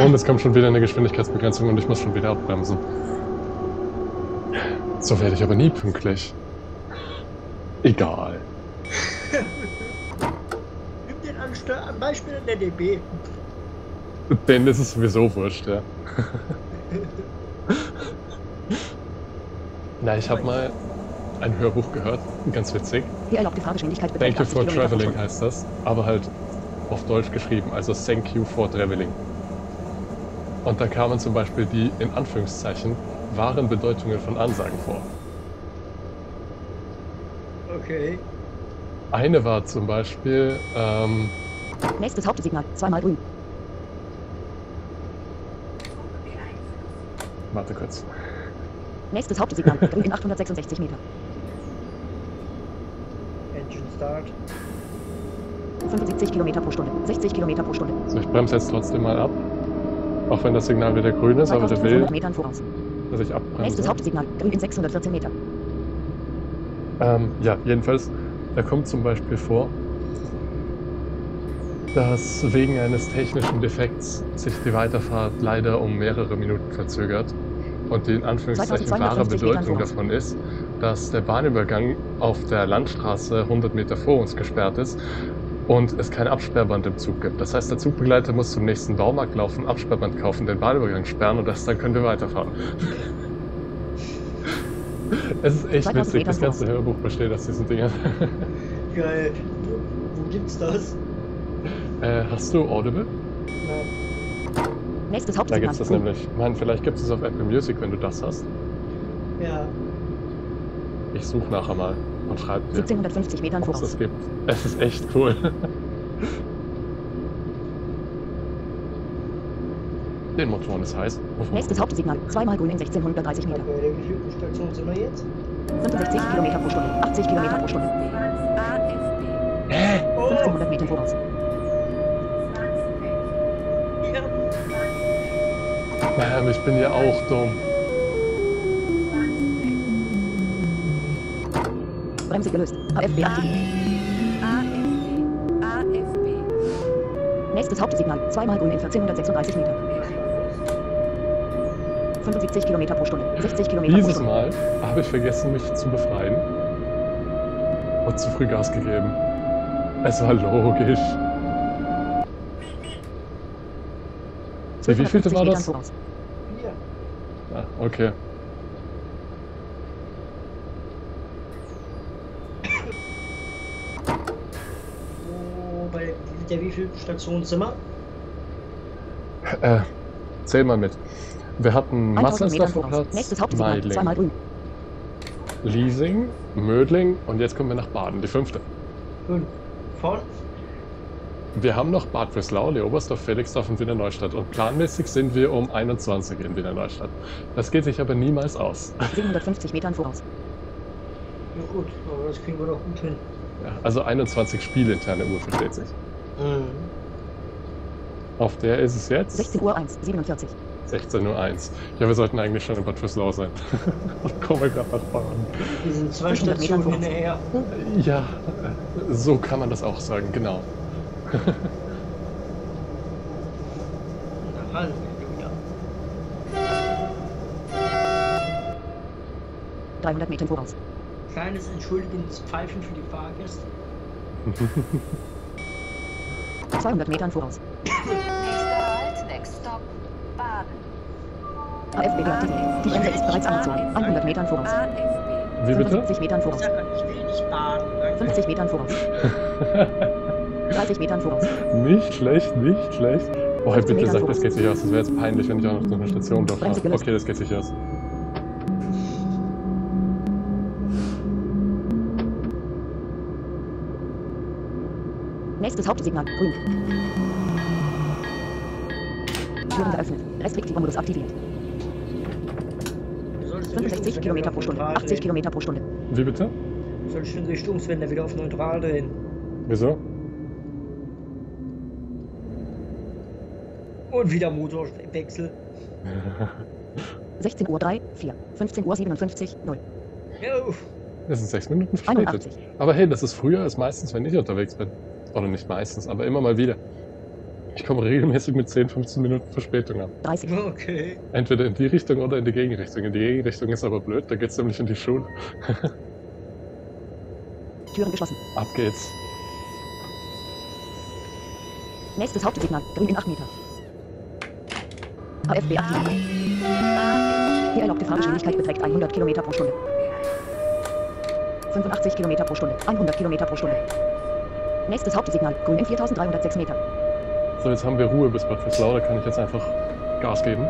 Und es kommt schon wieder eine Geschwindigkeitsbegrenzung und ich muss schon wieder abbremsen. So werde ich aber nie pünktlich. Egal. Nimm den Ansteuer am Beispiel an der DB. Denen ist es sowieso wurscht, ja. Na, ich habe mal ein Hörbuch gehört, ganz witzig. Die erlaubte Fahrgeschwindigkeit Thank beträgt you 80 for traveling heißt das, aber halt auf Deutsch geschrieben, also Thank you for traveling. Und da kamen zum Beispiel die, in Anführungszeichen, wahren Bedeutungen von Ansagen vor. Okay. Eine war zum Beispiel, ähm, Nächstes Hauptsignal, zweimal grün. warte kurz. Nächstes Hauptsignal, grün in 866 Meter. Engine Start. 75 Kilometer pro Stunde, 60 Kilometer pro Stunde. So, ich bremse jetzt trotzdem mal ab. Auch wenn das Signal wieder grün ist, aber der will, 2500 Metern voraus. dass ich Nächstes abbremse. Hauptsignal, grün in 614 Meter. Ähm, ja, jedenfalls, da kommt zum Beispiel vor, dass wegen eines technischen Defekts sich die Weiterfahrt leider um mehrere Minuten verzögert. Und die in Anführungszeichen wahre 2250 Metern Bedeutung davon ist, dass der Bahnübergang auf der Landstraße 100 Meter vor uns gesperrt ist und es kein Absperrband im Zug gibt. Das heißt, der Zugbegleiter muss zum nächsten Baumarkt laufen, Absperrband kaufen, den Bahnübergang sperren und das, dann können wir weiterfahren. Es ist echt 2000 witzig, das ganze Hörbuch besteht aus diesen Dingen. Geil. Wo, wo gibt's das? Äh, hast du Audible? Nein. Nächstes Da Hauptsignal, gibt's das nämlich. Man, vielleicht gibt es auf Apple Music, wenn du das hast. Ja. Ich suche nachher mal und schreibe dir, 1750 Metern ob es gibt. Es ist echt cool. Den Motoren ist heiß. Nächstes Hauptsignal. Zweimal grün in 1630 Meter. Wievielten Station sind wir jetzt? 65 Kilometer pro Stunde. 80 Kilometer pro Stunde. Hä? 1500 Meter voraus. Ähm, ich bin ja auch dumm. Bremse gelöst. AFB aktiviert. AFB. AFB. Nächstes Hauptsignal. Zweimal grün in 1436 Meter. 75 Kilometer pro Stunde. 60 Kilometer pro Dieses Stunde. Mal habe ich vergessen, mich zu befreien. Und zu früh Gas gegeben. Es war logisch. Wie 1250 war das? Hier. Ah, okay. Wo, bei der wievielten Station sind wir? Äh, zähl mal mit. Wir hatten 1000 Metern voraus. Massenstoffplatz, Nächstes Hauptsignal. Zweimal Meidling, grün. Leasing, Mödling und jetzt kommen wir nach Baden, die fünfte. Fünf. Von? Wir haben noch Bad Breslau, Leobersdorf, Felixdorf und Wiener Neustadt und planmäßig sind wir um 21 in Wiener Neustadt. Das geht sich aber niemals aus. 750 Metern voraus. Ja gut, aber das kriegen wir doch gut hin. Ja, also 21 spielinterne Uhr, versteht sich. Auf der ist es jetzt 16 Uhr 1, 47. 16.01 Uhr. Ja, wir sollten eigentlich schon in Bad Breslau sein. Kommen wir gerade nach Baden. Wir sind zwei 500 Metern Stationen hinterher. Ja, so kann man das auch sagen, genau. Wieder. 300 Metern voraus. Kleines entschuldigendes Pfeifen für die Fahrgäste. 200 Metern voraus. Next stop. Baden. AFB deaktiviert. Die Bremse ist bereits angezogen. 100 Metern voraus. Wie bitte? 75 Metern voraus. sag mal, ich will nicht baden. danke. 50 Metern voraus. 30 Metern voraus. Nicht schlecht, nicht schlecht. Oh, 15 bitte sag, das geht sich aus. Das wäre jetzt peinlich, wenn ich auch noch durch eine Station durchfahre. Bremse gelöst. Okay, das geht sich aus. Nächstes Hauptsignal. Grün. Türen geöffnet. Restriktiver Modus aktiviert. Du solltest den 65 Richtungswender Kilometer pro Stunde. neutral 80 drehen. Kilometer pro Stunde. Wie bitte? Du solltest den Richtungswender wieder auf neutral drehen. Wieso? Und wieder Motorwechsel. 16 Uhr 3, 4. 15 Uhr 57, 0. Ja, uff. Wir sind sechs Minuten verspätet. 81. Aber hey, das ist früher als meistens, wenn ich unterwegs bin. Oder nicht meistens, aber immer mal wieder. Ich komme regelmäßig mit 10, 15 Minuten Verspätung an. 30. Okay. Entweder in die Richtung oder in die Gegenrichtung. In die Gegenrichtung ist aber blöd, da geht's nämlich in die Schule. Türen geschlossen. Ab geht's. Nächstes Hauptsignal. Grün in 8 Meter. AFB aktiviert. Die erlaubte Fahrgeschwindigkeit beträgt 100 Kilometer pro Stunde. 85 Kilometer pro Stunde. 100 Kilometer pro Stunde. Nächstes Hauptsignal. Grün in 4306 Meter. So, jetzt haben wir Ruhe bis Bad Breslau, da kann ich jetzt einfach Gas geben.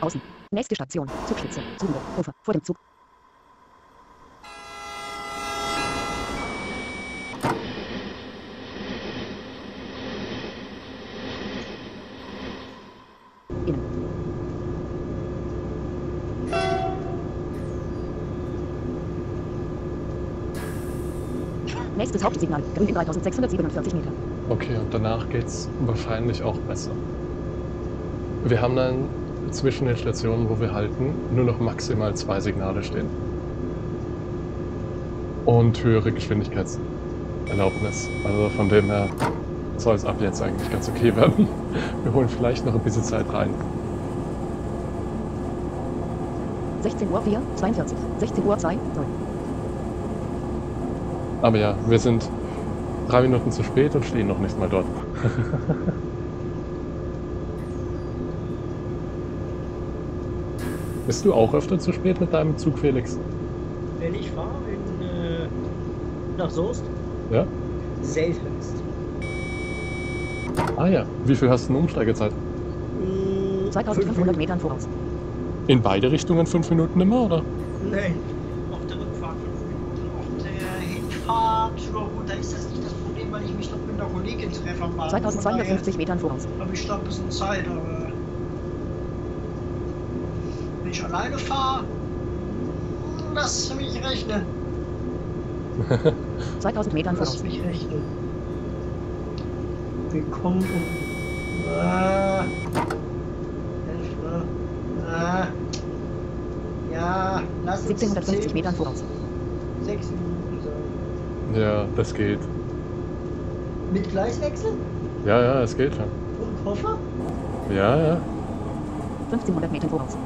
Außen. Nächste Station. Zugspitze. Suche. Ufer. Vor dem Zug. Innen. Grün in 3647 Meter. Okay, und danach geht's wahrscheinlich auch besser. Wir haben dann zwischen den Stationen, wo wir halten, nur noch maximal zwei Signale stehen. Und höhere Geschwindigkeitserlaubnis. Also von dem her soll es ab jetzt eigentlich ganz okay werden. Wir holen vielleicht noch ein bisschen Zeit rein. 16 Uhr 4, 42. 16 Uhr 2, 0. Aber ja, wir sind drei Minuten zu spät und stehen noch nicht mal dort. Bist du auch öfter zu spät mit deinem Zug, Felix? Wenn ich fahre in, äh, nach Soest, Ja? seltenst. Ah ja. Wie viel hast du eine Umsteigezeit? Mm, 2500 Metern voraus. In beide Richtungen fünf Minuten immer, oder? Nein. Auf der Rückfahrt fünf Minuten, auf Tür runter, ist das nicht das Problem, weil ich mich noch mit einer Kollegin treffe am Bahnhof. 2250 Metern voraus. Habe ich da ein bisschen Zeit, aber wenn ich alleine fahre, lass mich rechnen. 2000 Metern Lass voraus. mich rechnen. Willkommen um. Ah. Hilfe. Ah. Ja, lass uns 1750 zehn- Metern voraus. Sechs Minuten sein. Ja, das geht. Mit Gleiswechsel? Ja, ja, es geht schon. Und Koffer? Ja, ja. 1500 Metern voraus.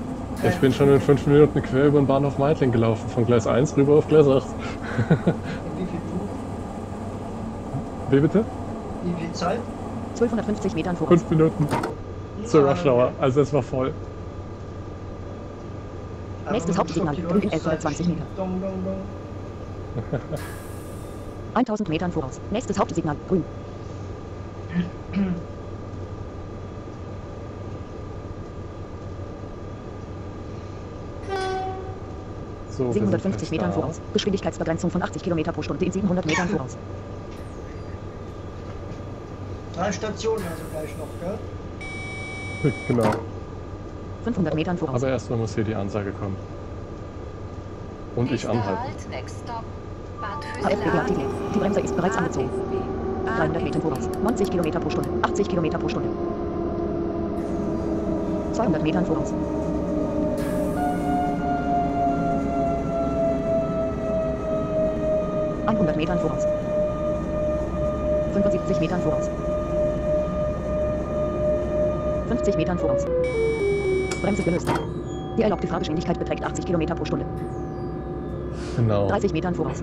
Ich bin schon in fünf Minuten quer über den Bahnhof Meidling gelaufen, von Gleis 1 rüber auf Gleis 8. In wie viel? Wie bitte? Wie viel Zeit? 1250 Metern voraus. Fünf Minuten zur Ja, Rush Hour. Also es war voll. Nächstes Hauptsignal, in Leute 1120 Meter. Dong, dong, dong. 1000 Metern voraus. Nächstes Hauptsignal, grün. So, wir sind 750 fast Metern voraus. Geschwindigkeitsbegrenzung von 80 km pro Stunde in 700 Metern voraus. Drei Stationen also gleich noch, gell? Genau. 500 Metern voraus. Aber erstmal muss hier die Ansage kommen. Und ich anhalten. Füße. Die Bremse ist bereits angezogen. 300 Metern voraus. 90 km pro Stunde. 80 km pro Stunde. 200 Metern voraus. ...100 Metern voraus. 75 Metern voraus. 50 Metern voraus. Bremse gelöst. Die erlaubte Fahrgeschwindigkeit beträgt 80 km pro Stunde. Genau. 30 Metern voraus.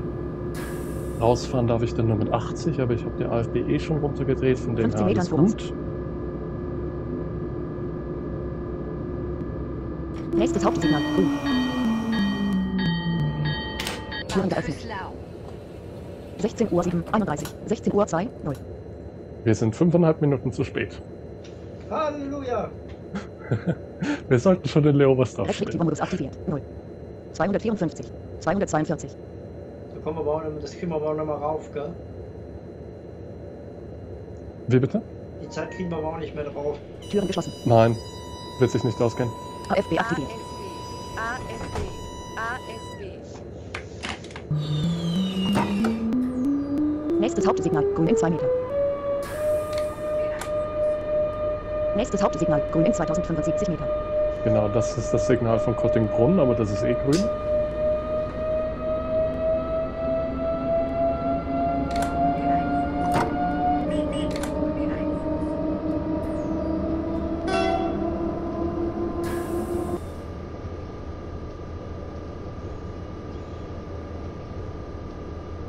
Rausfahren darf ich dann nur mit 80, aber ich habe die AfB eh schon runtergedreht, von dem 15 her alles gut. Nächstes Hauptsignal. Grün. Türen geöffnet. Füßlau. 16 Uhr 7, 31. 16 Uhr 2, 0. Wir sind fünfeinhalb Minuten zu spät. Halleluja! Wir sollten schon in Leobersdorf Reflektiver stehen. Modus aktiviert. 0. 254. 242. Kommen wir auch das kriegen wir aber auch mehr rauf, gell? Wie bitte? Die Zeit kriegen wir aber auch nicht mehr drauf. Türen geschlossen. Nein. Wird sich nicht ausgehen. AFB aktiviert. AFB. AFB. Nächstes Hauptsignal. Grün in 2 Meter. Nächstes Hauptsignal. Grün in 2075 Meter. Genau, das ist das Signal von Kottingbrunn, aber das ist eh grün.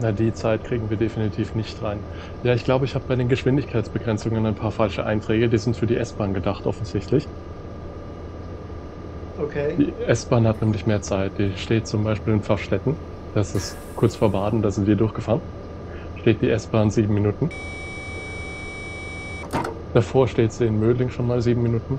Na, die Zeit kriegen wir definitiv nicht rein. Ja, ich glaube, ich habe bei den Geschwindigkeitsbegrenzungen ein paar falsche Einträge. Die sind für die S-Bahn gedacht, offensichtlich. Okay. Die S-Bahn hat nämlich mehr Zeit. Die steht zum Beispiel in Pfaffstätten. Das ist kurz vor Baden, da sind wir durchgefahren. Steht die S-Bahn sieben Minuten. Davor steht sie in Mödling schon mal sieben Minuten.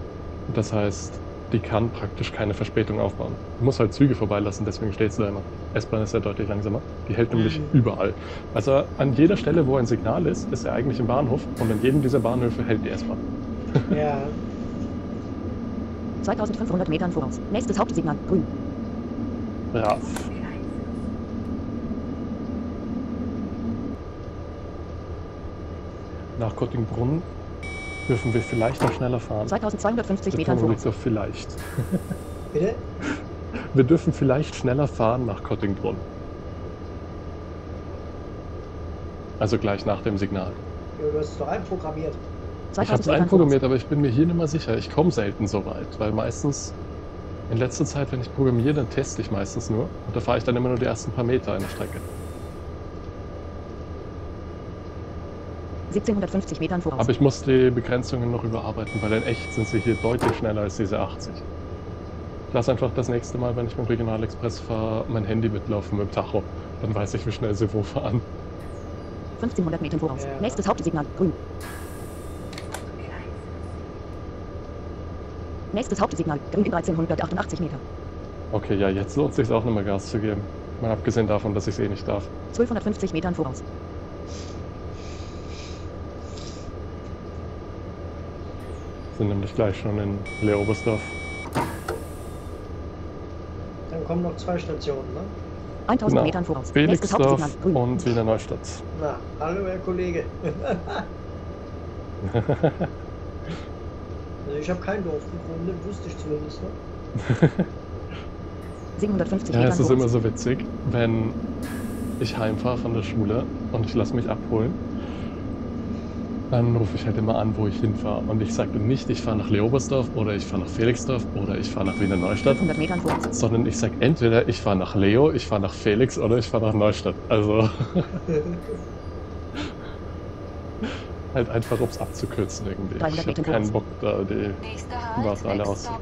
Das heißt, die kann praktisch keine Verspätung aufbauen. Die muss halt Züge vorbeilassen, deswegen steht sie da immer. S-Bahn ist ja deutlich langsamer. Die hält nämlich Mhm. überall. Also an jeder Stelle, wo ein Signal ist, ist er eigentlich im Bahnhof und an jedem dieser Bahnhöfe hält die S-Bahn. Ja. 2500 Metern voraus. Nächstes Hauptsignal. Grün. Brav. Nach Kottingbrunn dürfen wir vielleicht noch schneller fahren. 2250 Metern voraus. liegt auf vielleicht. Bitte? Wir dürfen vielleicht schneller fahren nach Kottingbrunn. Also gleich nach dem Signal. Ja, du hast es doch einprogrammiert. Ich habe 2000 es einprogrammiert, aber ich bin mir hier nicht mehr sicher. Ich komme selten so weit, weil meistens in letzter Zeit, wenn ich programmiere, dann teste ich meistens nur. Und da fahre ich dann immer nur die ersten paar Meter einer Strecke. 1750 Metern voraus. Aber ich muss die Begrenzungen noch überarbeiten, weil in echt sind sie hier deutlich schneller als diese 80. Ich lasse einfach das nächste Mal, wenn ich mit dem Regionalexpress fahre, mein Handy mitlaufen mit dem Tacho. Dann weiß ich, wie schnell sie wo fahren. 1500 Metern voraus. Ja. Nächstes Hauptsignal. Grün. Nächstes Hauptsignal. Grün in 1388 Meter. Okay, ja, jetzt lohnt sich auch mehr Gas zu geben. Mal abgesehen davon, dass ich es eh nicht darf. 1250 Metern voraus. Sind nämlich gleich schon in Leobersdorf. Dann kommen noch zwei Stationen, ne? 1000 Genau. Metern voraus. Felixdorf und Wiener Neustadt. Na, hallo Herr Kollege. Also ich habe kein Dorf gegründet, wusste ich zumindest. Ne? 750 Ja, Metern es ist voraus. immer so witzig, wenn ich heimfahre von der Schule und ich lasse mich abholen. Dann rufe ich halt immer an, wo ich hinfahre. Und ich sage nicht, ich fahre nach Leobersdorf oder ich fahre nach Felixdorf oder ich fahre nach Wiener Neustadt, 500 Metern voraus. sondern ich sage entweder ich fahre nach Leo, ich fahre nach Felix oder ich fahre nach Neustadt. Also halt einfach, um es abzukürzen irgendwie. 300 Ich habe keinen. Bock, da die Nächster Halt, alle. Leobersdorf.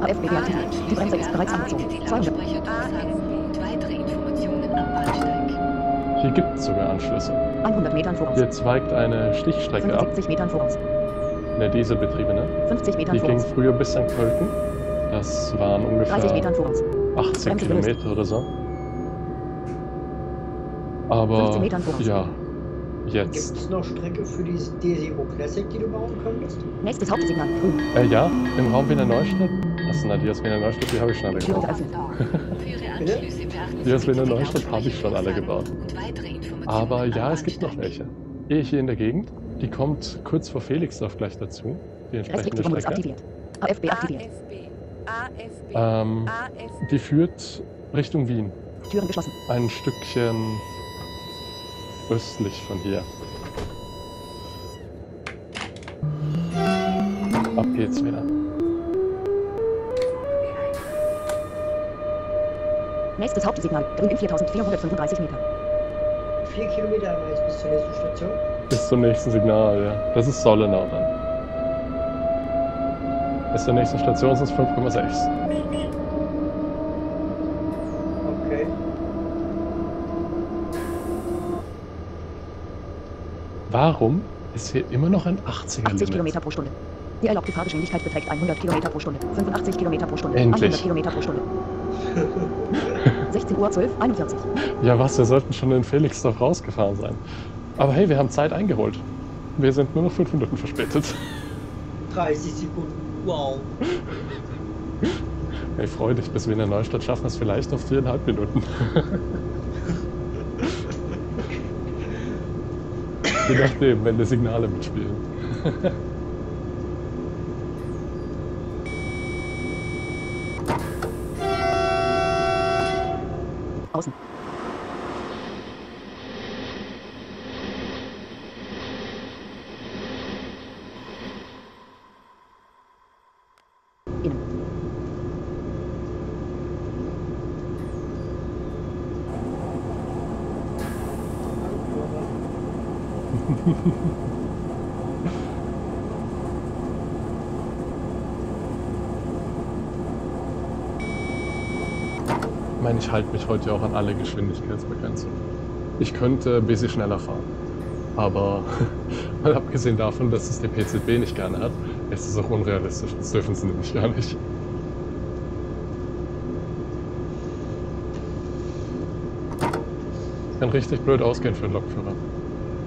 AFB aktiviert. Die Bremse ist bereits angezogen. Beachte die 200. Lautsprecher durchsagen und weitere Informationen am Bahnsteig. Hier gibt es sogar Anschlüsse. 100 Metern voraus. Hier zweigt eine Stichstrecke ab, 75 Metern voraus. eine Dieselbetriebene. 50 Metern Die ging voraus. früher bis St. Pölten. Das waren 30 ungefähr Metern voraus. 18 Bremse gelöst. Kilometer oder so. Aber 15 Ja, Gibt jetzt. es noch Strecke für die D-Zero Classic, die du bauen könntest? Nächstes Hauptsignal. Grün. Äh, ja, im Raum Wiener Neustadt. Achso, na, die aus Wiener Neustadt, die habe ich schon alle gebaut. Die aus Wiener Neustadt habe ich schon alle gebaut. Aber ja, es gibt noch welche. Eh hier in der Gegend. Die kommt kurz vor Felixdorf gleich dazu. Die entsprechende Strecke. aktiviert. AFB aktiviert. AFB. Ähm, AFB. die führt Richtung Wien. Türen geschlossen. Ein Stückchen östlich von hier. Ab geht's wieder. Nächstes Hauptsignal. Grün in 4435 Meter. Vier Kilometer haben wir jetzt bis zur nächsten Station. Bis zum nächsten Signal, ja. Das ist Sollenau dann. Bis zur nächsten Station sind es 5,6. Okay. Warum ist hier immer noch ein 80 80er-Limit? Kilometer pro Stunde. Die erlaubte Fahrgeschwindigkeit beträgt 100 Kilometer pro Stunde. 85 Kilometer pro Stunde. Endlich. 100 Kilometer pro Stunde. 16 Uhr 12, 41. Ja was, wir sollten schon in Felixdorf rausgefahren sein. Aber hey, wir haben Zeit eingeholt. Wir sind nur noch 5 Minuten verspätet. 30 Sekunden. Wow. Hey, freu dich, bis wir in der Neustadt schaffen es vielleicht auf viereinhalb Minuten. Je nachdem, wenn die Signale mitspielen. Ich meine, ich halte mich heute auch an alle Geschwindigkeitsbegrenzungen. Ich könnte ein bisschen schneller fahren. Aber mal abgesehen davon, dass es der PZB nicht gerne hat, ist es auch unrealistisch. Das dürfen sie nämlich gar nicht. Kann richtig blöd ausgehen für einen Lokführer.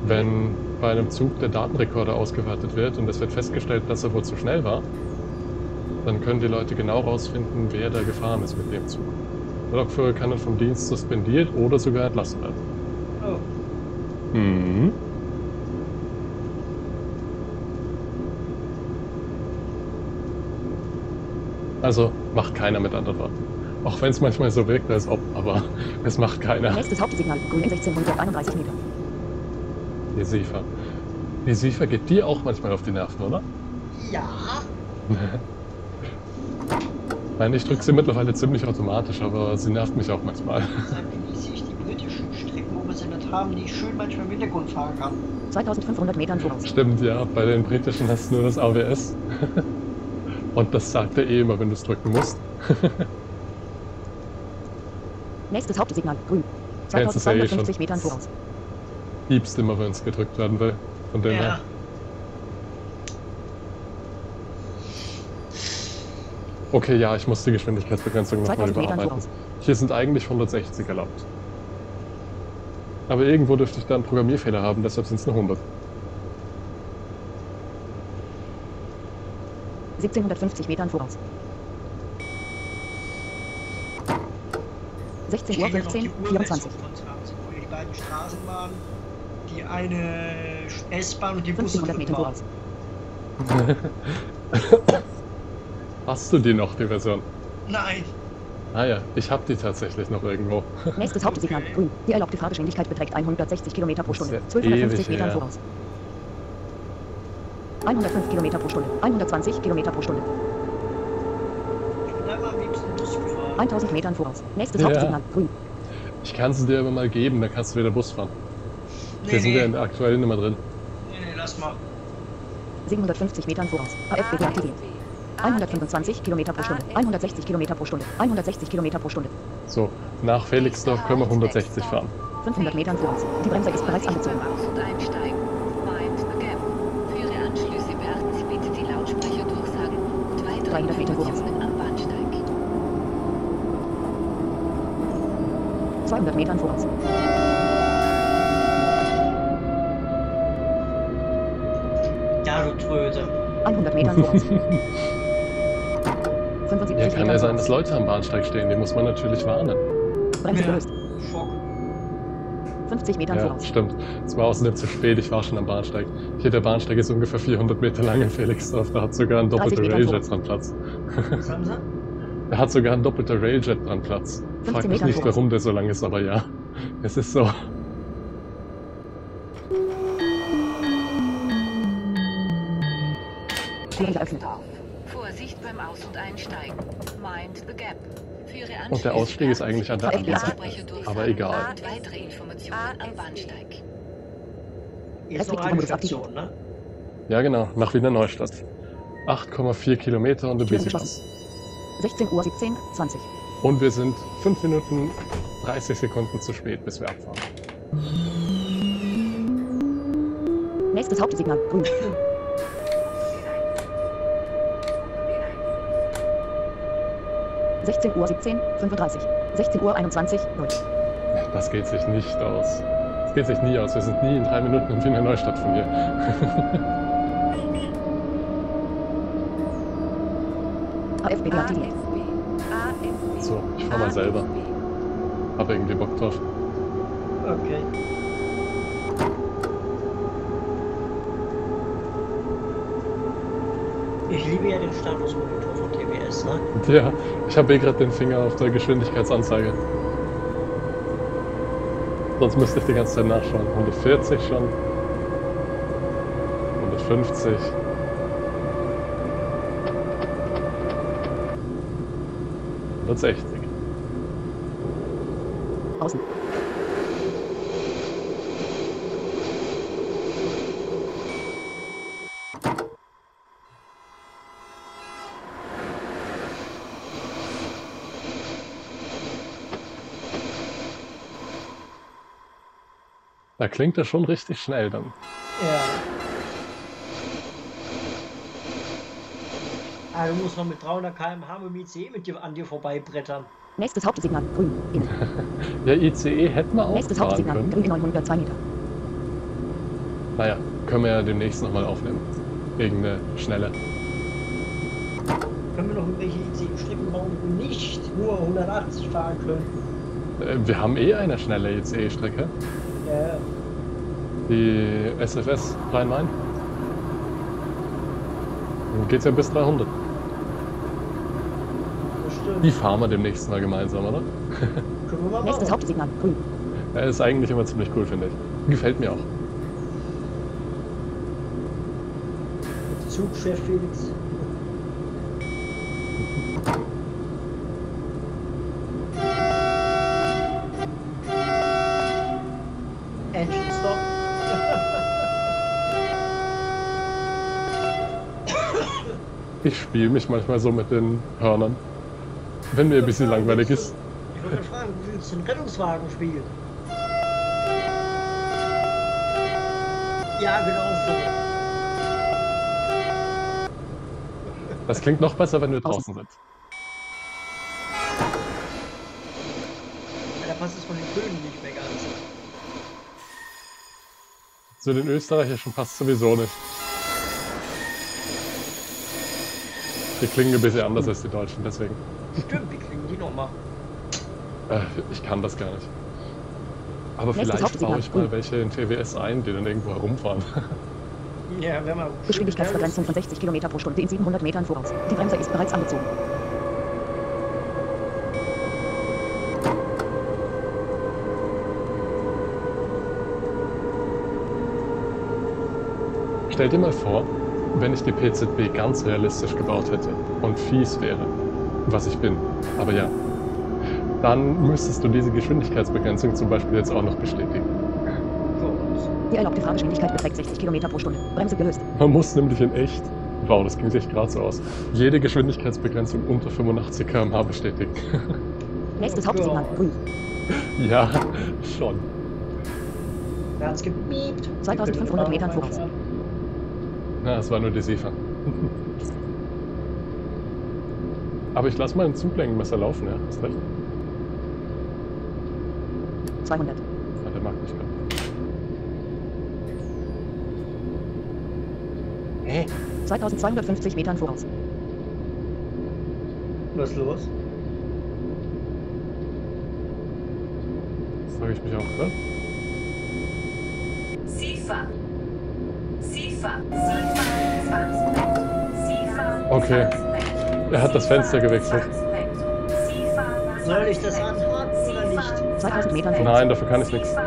Wenn bei einem Zug der Datenrekorder ausgewertet wird und es wird festgestellt, dass er wohl zu schnell war, dann können die Leute genau rausfinden, wer da gefahren ist mit dem Zug. Der Lokführer kann dann vom Dienst suspendiert oder sogar entlassen werden. Oh. Mhm. Also macht keiner mit anderen Worten. Auch wenn es manchmal so wirkt, als ob, aber es macht keiner. Nächstes Hauptsignal. Grün in 1631 Meter. Die Sifa. Die Sifa geht dir auch manchmal auf die Nerven, oder? Ja. Nein, ich drücke sie mittlerweile ziemlich automatisch, aber sie nervt mich auch manchmal. Dann genieße ich die britischen Strecken, wo wir sie nicht haben, die ich schön manchmal im Hintergrund fahren kann. 2500 Metern voraus. Stimmt, ja. Bei den britischen hast du nur das AWS. Und das sagt er eh immer, wenn du es drücken musst. Nächstes Hauptsignal. Grün. Ja, jetzt ist er eh 2250. Metern voraus. Piepst immer, wenn es gedrückt werden will. Von dem Ja. her. Okay, ja, ich muss die Geschwindigkeitsbegrenzung nochmal 2000 Metern überarbeiten. Hier sind eigentlich 160 erlaubt. Aber irgendwo dürfte ich da einen Programmierfehler haben, deshalb sind es nur 100. 1750 Metern voraus. 16 Uhr Stehen ja noch 15, die 24. Urmessung von 20 Uhr. Die beiden Straßenbahnen, eine S-Bahn und die Busse 1500 Meter fahren. voraus. Hast du die noch, die Version? Nein, Ah ja, ich habe die tatsächlich noch irgendwo. Nächstes Hauptsignal, grün. Die erlaubte Fahrgeschwindigkeit beträgt 160 Kilometer pro Stunde. ja 1250 ewig Metern her. voraus. 105 Kilometer pro Stunde. 120 Kilometer pro Stunde. ich bin einmal am liebsten Bus gefahren. 1000 Metern voraus. Nächstes Ja. Hauptsignal, grün. Ich kann sie dir aber mal geben, dann kannst du wieder Bus fahren. Nee, Wir sind nee, ja in der aktuellen Nummer drin. nee, nee, lass mal. 750 Metern voraus. AFB aktiviert. 125 Kilometer pro Stunde. 160 Kilometer pro Stunde. 160 Kilometer pro Stunde. So, nach Felixdorf können wir 160 fahren. 500 Metern voraus. Die Bremse ist bereits angezogen. Beim Aus- und Einsteigen. Mind the Gap. Für Tröte. 100 Metern. 75 Ja, kann ja sein, dass. Leute am Bahnsteig stehen, die muss man natürlich warnen. Bremse Ja. gelöst. Schock. 50 Metern Ja, voraus. stimmt. Es war außerdem zu spät, ich war schon am Bahnsteig. Hier der Bahnsteig ist ungefähr 400 Meter lang in Felixdorf, da hat sogar ein 30 doppelter Meter Railjet dran Platz. Was haben sie? Da hat sogar ein doppelter Railjet dran Platz. 15 Frag mich Meter nicht, warum der so lang ist, aber ja. Es ist so. Türen geöffnet. Auf. Vorsicht beim Aus- und Einsteigen. Mind the Gap. Und der Ausstieg ist eigentlich an der anderen Seite. Aber egal. Und weitere Informationen am Bahnsteig. Jetzt Es noch liegt eine die Modus Station, ne? Ja, genau, nach Wiener Neustadt. 8,4 Kilometer und Türen Busy geschlossen. 16 Uhr 17, 20. Und wir sind 5 Minuten 30 Sekunden zu spät, bis wir abfahren. Nächstes Hauptsignal, grün. Sechzehn Uhr 17, 35. 16 Uhr 21, 0. Das geht sich nicht aus. Das geht sich nie aus. Wir sind nie in drei Minuten in Wiener Neustadt von hier. AFB deaktiviert. AFB. So, ich fahr mal selber. Hab irgendwie Bock drauf. Okay. Ich liebe ja den Statusmonitor von TBS, ne? Ja, ich habe eh gerade den Finger auf der Geschwindigkeitsanzeige. Sonst müsste ich die ganze Zeit nachschauen. 140 schon. 150. Hundertsechzig. Außen. Klingt er schon richtig schnell dann. Ja. Ah, du musst noch mit 300 km/h mit dem ICE mit dir, an dir vorbeibrettern. Nächstes Hauptsignal, grün. Innen. Ja, ICE hätten wir auch Nächstes Hauptsignal, können. grün 902 Meter. Naja, können wir ja demnächst nochmal aufnehmen. Irgendeine schnelle. Können wir noch irgendwelche ICE-Strecken bauen, wo wir nicht nur 180 fahren können? Äh, Wir haben eh eine schnelle ICE-Strecke. Die SFS Rhein-Main. Dann geht's ja bis 300. das stimmt. Die fahren wir demnächst mal gemeinsam, oder? Nächstes. Hauptsignal, grün. Ja, ist eigentlich immer ziemlich cool, finde ich. Gefällt mir auch. Zugchef Felix. Engine stop. Ich spiele mich manchmal so mit den Hörnern. Wenn mir ein bisschen langweilig ist. Ich wollte fragen, willst du einen Rettungswagen spielen? Ja, genau so. Das klingt noch besser, wenn wir draußen sind. Ja, da passt es von den Tönen nicht mehr ganz. Zu den Österreichischen passt sowieso nicht. Die klingen ein bisschen anders als die Deutschen, deswegen. Stimmt, wie klingen die nochmal? Äh, ich kann das gar nicht. Aber Nächstes vielleicht baue ich mal Grün. welche in TWS ein, die dann irgendwo herumfahren. Ja, wenn man. Geschwindigkeitsbegrenzung von 60 km pro Stunde in 700 Metern voraus. Die Bremse ist bereits angezogen. Stell dir mal vor, wenn ich die PZB ganz realistisch gebaut hätte und fies wäre, was ich bin, aber ja, dann müsstest du diese Geschwindigkeitsbegrenzung zum Beispiel jetzt auch noch bestätigen. Die erlaubte Fahrgeschwindigkeit beträgt 60 km pro Stunde. Bremse gelöst. Man muss nämlich in echt, wow, das ging sich gerade so aus, jede Geschwindigkeitsbegrenzung unter 85 km/h bestätigen. Nächstes Hauptsignal. Grün. ja, schon. Da hat's gebiebt. 2500 Metern voraus. Na, es war nur die SIFA. Aber ich lasse mal ein Zuglängenmesser laufen, ja, hast recht. 200. Ja, der mag nicht mehr. Hä? 2250 Metern voraus. Was ist los? Das frage ich mich auch, ne? Okay. 20 Er hat das Fenster gewechselt. Soll ich das anhaken oder nicht? 2000 Metern voraus. Nein, dafür kann ich nichts. SIFA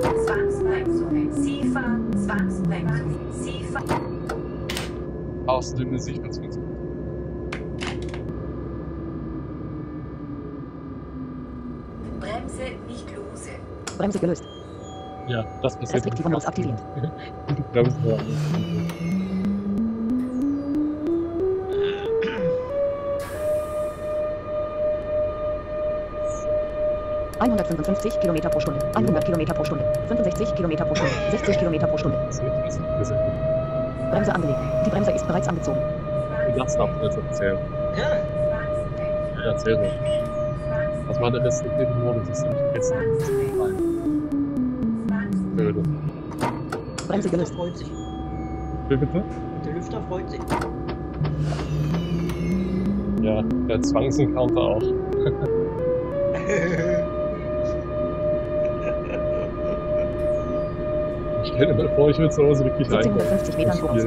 20 SIFA 20 SIFA 20 SIFA Außerdem eine SIFA Bremse nicht lose. Bremse gelöst. Ja, das passiert. Restriktiver Modus aktiviert. Bremse 155 km pro Stunde. 100 km pro Stunde. 65 km pro Stunde. 60 km pro Stunde. Bremse angelegt. Die Bremse ist bereits angezogen. Das darf ich jetzt erzählen. Ja, Ja, erzähl doch. Was war der restriktive Modus? Das ist nämlich jetzt Blöde. Bremse der gelöst. freut sich. Wie bitte? Der Lüfter freut sich. Ja, der Zwangsencounter auch. Stell dir mal vor, ich würde zu Hause wirklich rein. 1750 Metern voraus.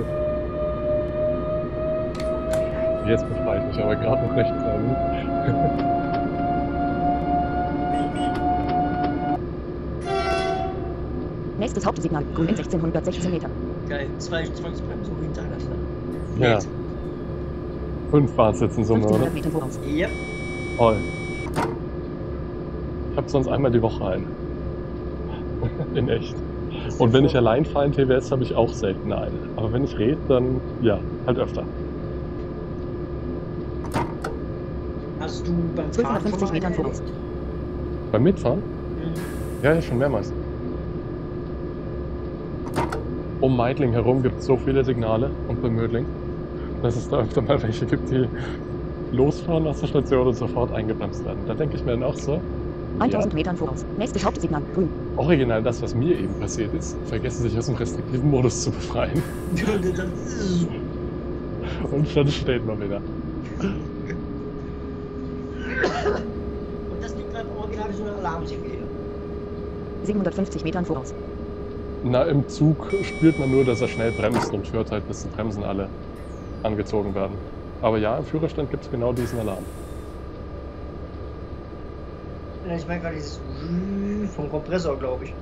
Jetzt befreie ich mich aber gerade noch recht. Ähm, Nächstes Hauptsignal. Grün in 1616 Metern. Geil, zwei Zwangsbremsen hintereinander. ja. Fünf Fahrtsitze in Summe, oder? 1500 Metern voraus. Yep. Toll. Ich habe sonst einmal die Woche ein. In echt. Und wenn ich allein fahre in TWS, habe ich auch selten eine. Aber wenn ich rede, dann ja, halt öfter. Hast du beim Fahren 1250 schon mal Metern voraus. erlebt? Beim Mitfahren? Mhm. Ja, ja, schon mehrmals. Um Meidling herum gibt es so viele Signale und bei Mödling, dass es da öfter mal welche gibt, die losfahren aus der Station und sofort eingebremst werden. Da denke ich mir dann auch so, 1000 Metern voraus. Nächstes Hauptsignal. Grün. original das, was mir eben passiert ist, vergessen sich aus dem restriktiven Modus zu befreien. Und dann, Und dann steht man wieder. und das liegt gerade original so eine Alarmsirene. 750 Metern voraus. Na, im Zug spürt man nur, dass er schnell bremst und hört halt, bis die Bremsen alle angezogen werden. Aber ja, im Führerstand gibt es genau diesen Alarm. Ich merke gerade dieses vom Kompressor, glaube ich.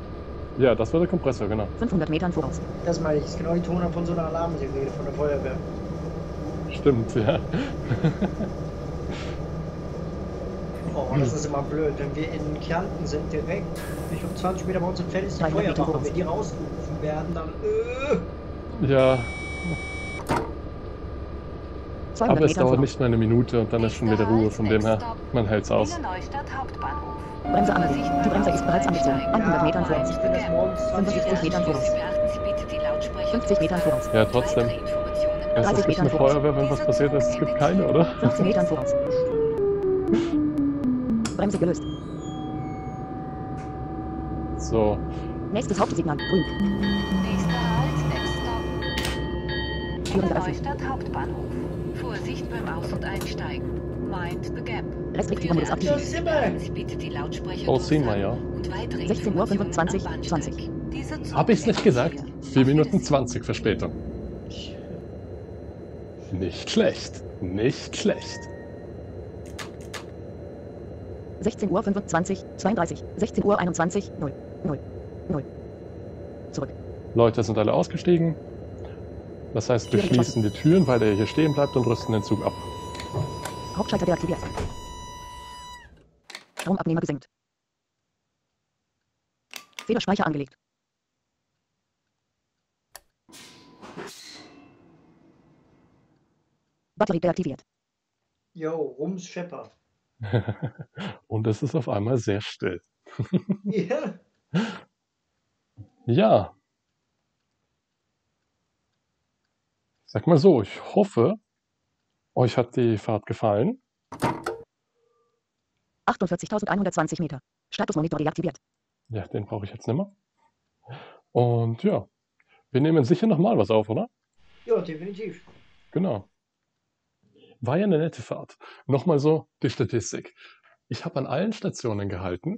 Ja, das war der Kompressor, genau. 500 Metern voraus. Das meine ich, das ist genau die Tonart von so einer Alarmsirene von der Feuerwehr. Stimmt, ja. Oh, das ist immer blöd. Wenn wir in Kärnten sind, direkt, ich glaube 20 Meter bei uns entfernt ist die 300 Meter Feuerwache. voraus. Wenn die rausgerufen werden, dann äh, Ja, 200 aber es dauert voraus. nicht mal eine Minute und dann ist schon wieder Ruhe. Von dem her, man hält's aus. Neustadt Hauptbahnhof. Bremse angelegt. Die Bremse ist bereits angezogen. 100 Metern voraus. ich bin das morgens 20 75 Metern voraus. Beachten Sie bitte die Lautsprecher. 50 Metern voraus. Ja, trotzdem. Es 30 ist nicht eine. Feuerwehr, wenn was passiert ist. Es gibt keine, oder? 15 Metern voraus. Bremse gelöst. So, Nächstes Hauptsignal. Grün. Nächster Halt, stop. Türen. Neustadt Hauptbahnhof. Vorsicht beim Aus- und Einsteigen. Mind the gap. Restriktiver Modus aktiv. Ja, Simmel. Sie bitte die Lautsprecher Oh, sehen wir, ja. und weitere 16 Uhr Informationen 25, am 20. Bahnsteig. Dieser Zug hab ich's nicht gesagt? hier. 4 Auf Minuten Wiedersehen. 20 Verspätung. Nicht schlecht. Nicht schlecht. 16 Uhr 25, 32, 16 Uhr 21, 0, 0, 0. Zurück. Leute sind alle ausgestiegen. Das heißt, wir schließen die Türen, weil der hier stehen bleibt und rüsten den Zug ab. Hauptschalter deaktiviert. Stromabnehmer gesenkt. Federspeicher angelegt. Batterie deaktiviert. Jo, Rums Schepper. und es ist auf einmal sehr still. Ja. Ja. Sag mal so, ich hoffe, euch hat die Fahrt gefallen. 48.120 Meter. Statusmonitor deaktiviert. Ja, den brauche ich jetzt nicht mehr. Und ja, wir nehmen sicher nochmal was auf, oder? Ja, definitiv. Genau. War ja eine nette Fahrt. Nochmal so die Statistik. Ich habe an allen Stationen gehalten,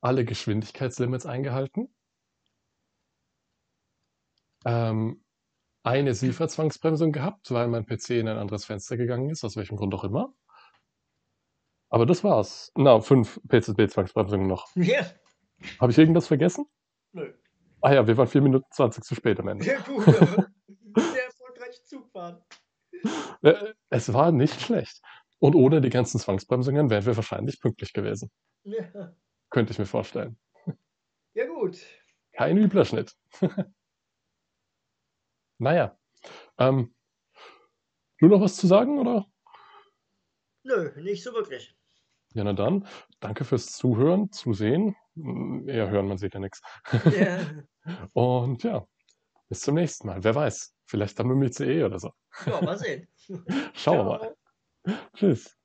alle Geschwindigkeitslimits eingehalten, ähm, eine SIFA-Zwangsbremsung gehabt, weil mein PC in ein anderes Fenster gegangen ist, aus welchem Grund auch immer. Aber das war's. Na, fünf PZB-Zwangsbremsungen noch. Ja. Habe ich irgendwas vergessen? Nö. Ah ja, wir waren 4 Minuten 20 zu spät am Ende. Ja, gut. aber Sehr erfolgreich Zugfahren. Äh, Es war nicht schlecht. Und ohne die ganzen Zwangsbremsungen wären wir wahrscheinlich pünktlich gewesen. Ja. Könnte ich mir vorstellen. ja, gut. Kein übler Schnitt. naja. Ähm, du noch was zu sagen, oder? Nö, nicht so wirklich. Ja, na dann. Danke fürs Zuhören, Zusehen. Hm, Eher hören, man sieht ja nichts. Ja. Und ja, bis zum nächsten Mal. Wer weiß, vielleicht dann mit ICE oder so. ja, mal sehen. Schauen wir mal. Tschüss.